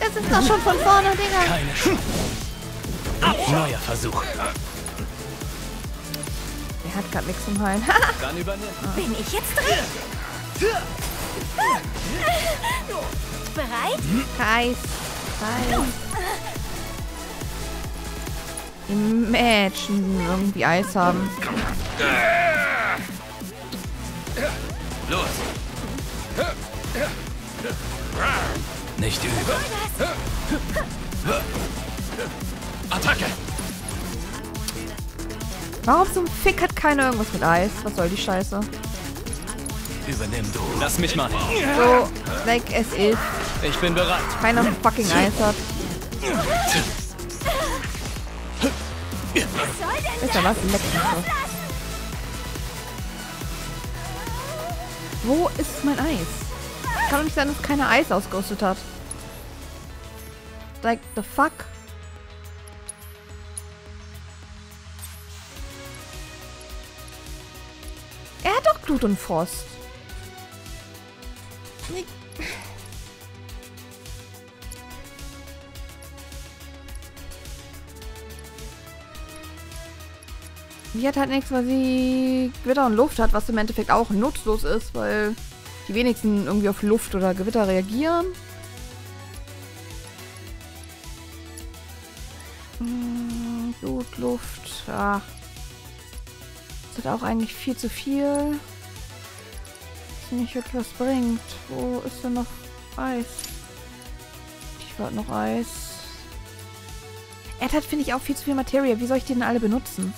Es ist doch schon von vorne, Digga. Keine Chance. Neuer Versuch. Er hat gerade nichts zum Heilen. Dann übernimm. Bin ich jetzt drin? Bereit? Kreis. Die Mädchen irgendwie Eis haben. Los. Nicht über. Attacke. Warum zum Fick hat keiner irgendwas mit Eis? Was soll die Scheiße? Übernimm du. Lass mich mal. So, like es ist. Ich bin bereit. Keiner fucking Eis hat. Was soll denn Besser was? Leck mich Wo ist mein Eis? Kann doch nicht sein, dass keiner Eis ausgerüstet hat. Like, the fuck? Er hat doch Glut und Frost. Nee. Die hat halt nichts, weil sie Gewitter und Luft hat, was im Endeffekt auch nutzlos ist, weil die wenigsten irgendwie auf Luft oder Gewitter reagieren. Hm, Blut, Luft, ach. Das hat auch eigentlich viel zu viel. Was nicht wirklich was bringt. Wo ist denn noch Eis? Ich warte noch Eis. Er hat, finde ich, auch viel zu viel Materie. Wie soll ich die denn alle benutzen?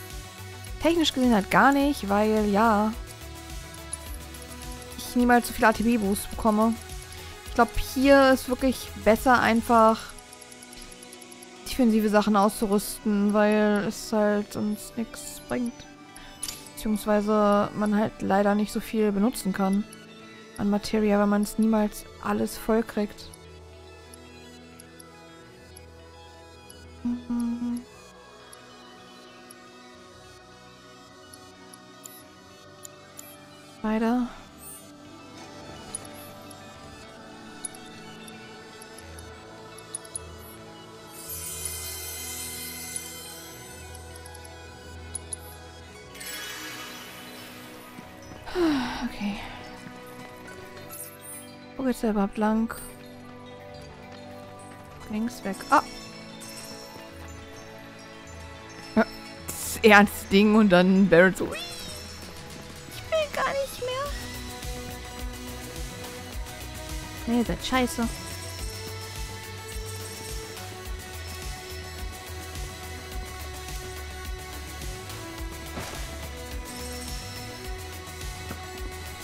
Technisch gesehen halt gar nicht, weil, ja, ich niemals so viel ATB-Boost bekomme. Ich glaube, hier ist wirklich besser einfach defensive Sachen auszurüsten, weil es halt uns nichts bringt. Beziehungsweise man halt leider nicht so viel benutzen kann an Materia, weil man es niemals alles voll kriegt. Mhm. Weiter. Okay. Wo geht's da überhaupt lang? Links weg. Ah! Das ernste Ding und dann Barrett so. Nee, ihr seid scheiße.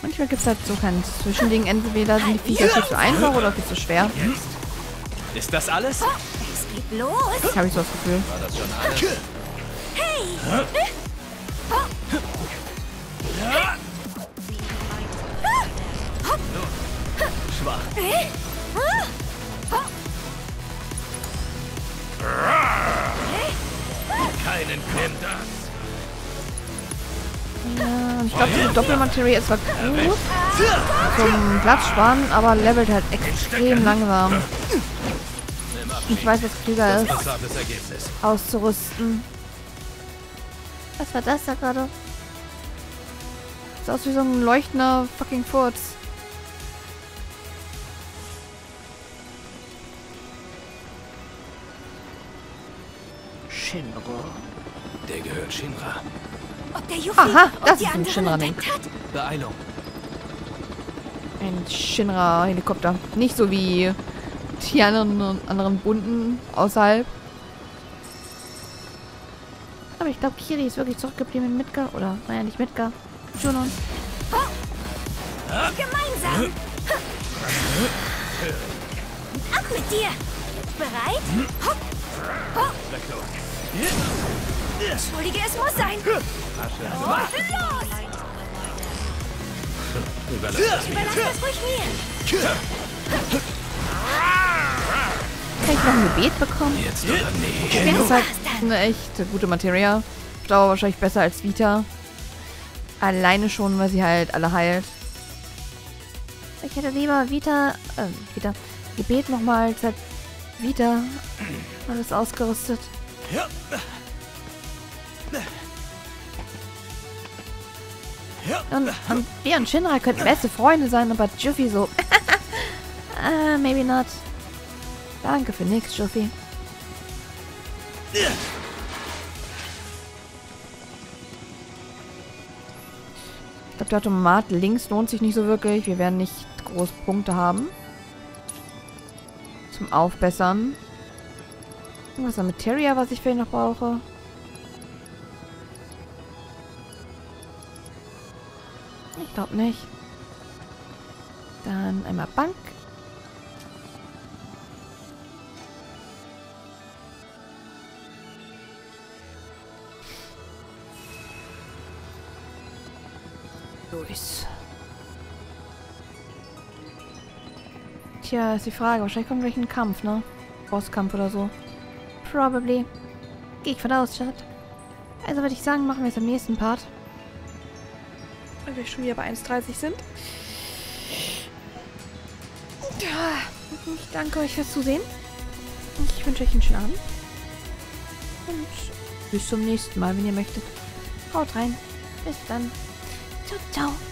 Manchmal gibt es halt so kein Zwischending. Entweder sind die Viecher viel zu einfach oder viel zu schwer. Ist das alles? Es geht los. Habe ich so das Gefühl. War das schon alles? Schwach. Keinen Nimm das. Ja, ich glaube, diese Doppelmaterie ist zwar gut zum Platz sparen, aber levelt halt extrem langsam. Ich weiß, was klüger ist, auszurüsten. Was war das da gerade? Sieht aus wie so ein leuchtender fucking Furz. Shinra. Der gehört Shinra. Ob der Yuffie Aha, das ist ein Shinra-Ding. Beeilung. Ein Shinra-Helikopter. Nicht so wie die anderen, anderen bunten außerhalb. Aber ich glaube, Kiri ist wirklich zurückgeblieben in Midgar. Oder, naja, nicht Midgar. Junon. Gemeinsam. Und ab mit dir. Bereit? Hopp. Hopp. Entschuldige, es muss sein. Und los. Überlass das mir. Überlass das ruhig mir. Kann ich noch ein Gebet bekommen? Jetzt oder nie. Das ist halt eine echt gute Materia. Ich glaube wahrscheinlich besser als Vita. Alleine schon, weil sie halt alle heilt. Ich hätte lieber Vita, äh, Vita, Gebet nochmal halt Vita. Alles ausgerüstet. Und, und wir und Shinra könnten beste Freunde sein, aber Juffy so. ah, maybe not. Danke für nix, Juffy. Ich glaube, der Automat links lohnt sich nicht so wirklich. Wir werden nicht groß Punkte haben. Zum Aufbessern. Irgendwas an Materia, was ich vielleicht noch brauche. Ich glaube nicht. Dann einmal Bank. Luis. Tja, ist die Frage. Wahrscheinlich kommt gleich ein Kampf, ne? Bosskampf oder so. Probably. Gehe ich von aus, Chat. Also würde ich sagen, machen wir es im nächsten Part. Weil wir schon wieder bei 1,30 sind. Ja, ich danke euch fürs Zusehen. Ich wünsche euch einen schönen Abend. Und bis zum nächsten Mal, wenn ihr möchtet. Haut rein. Bis dann. Ciao, ciao.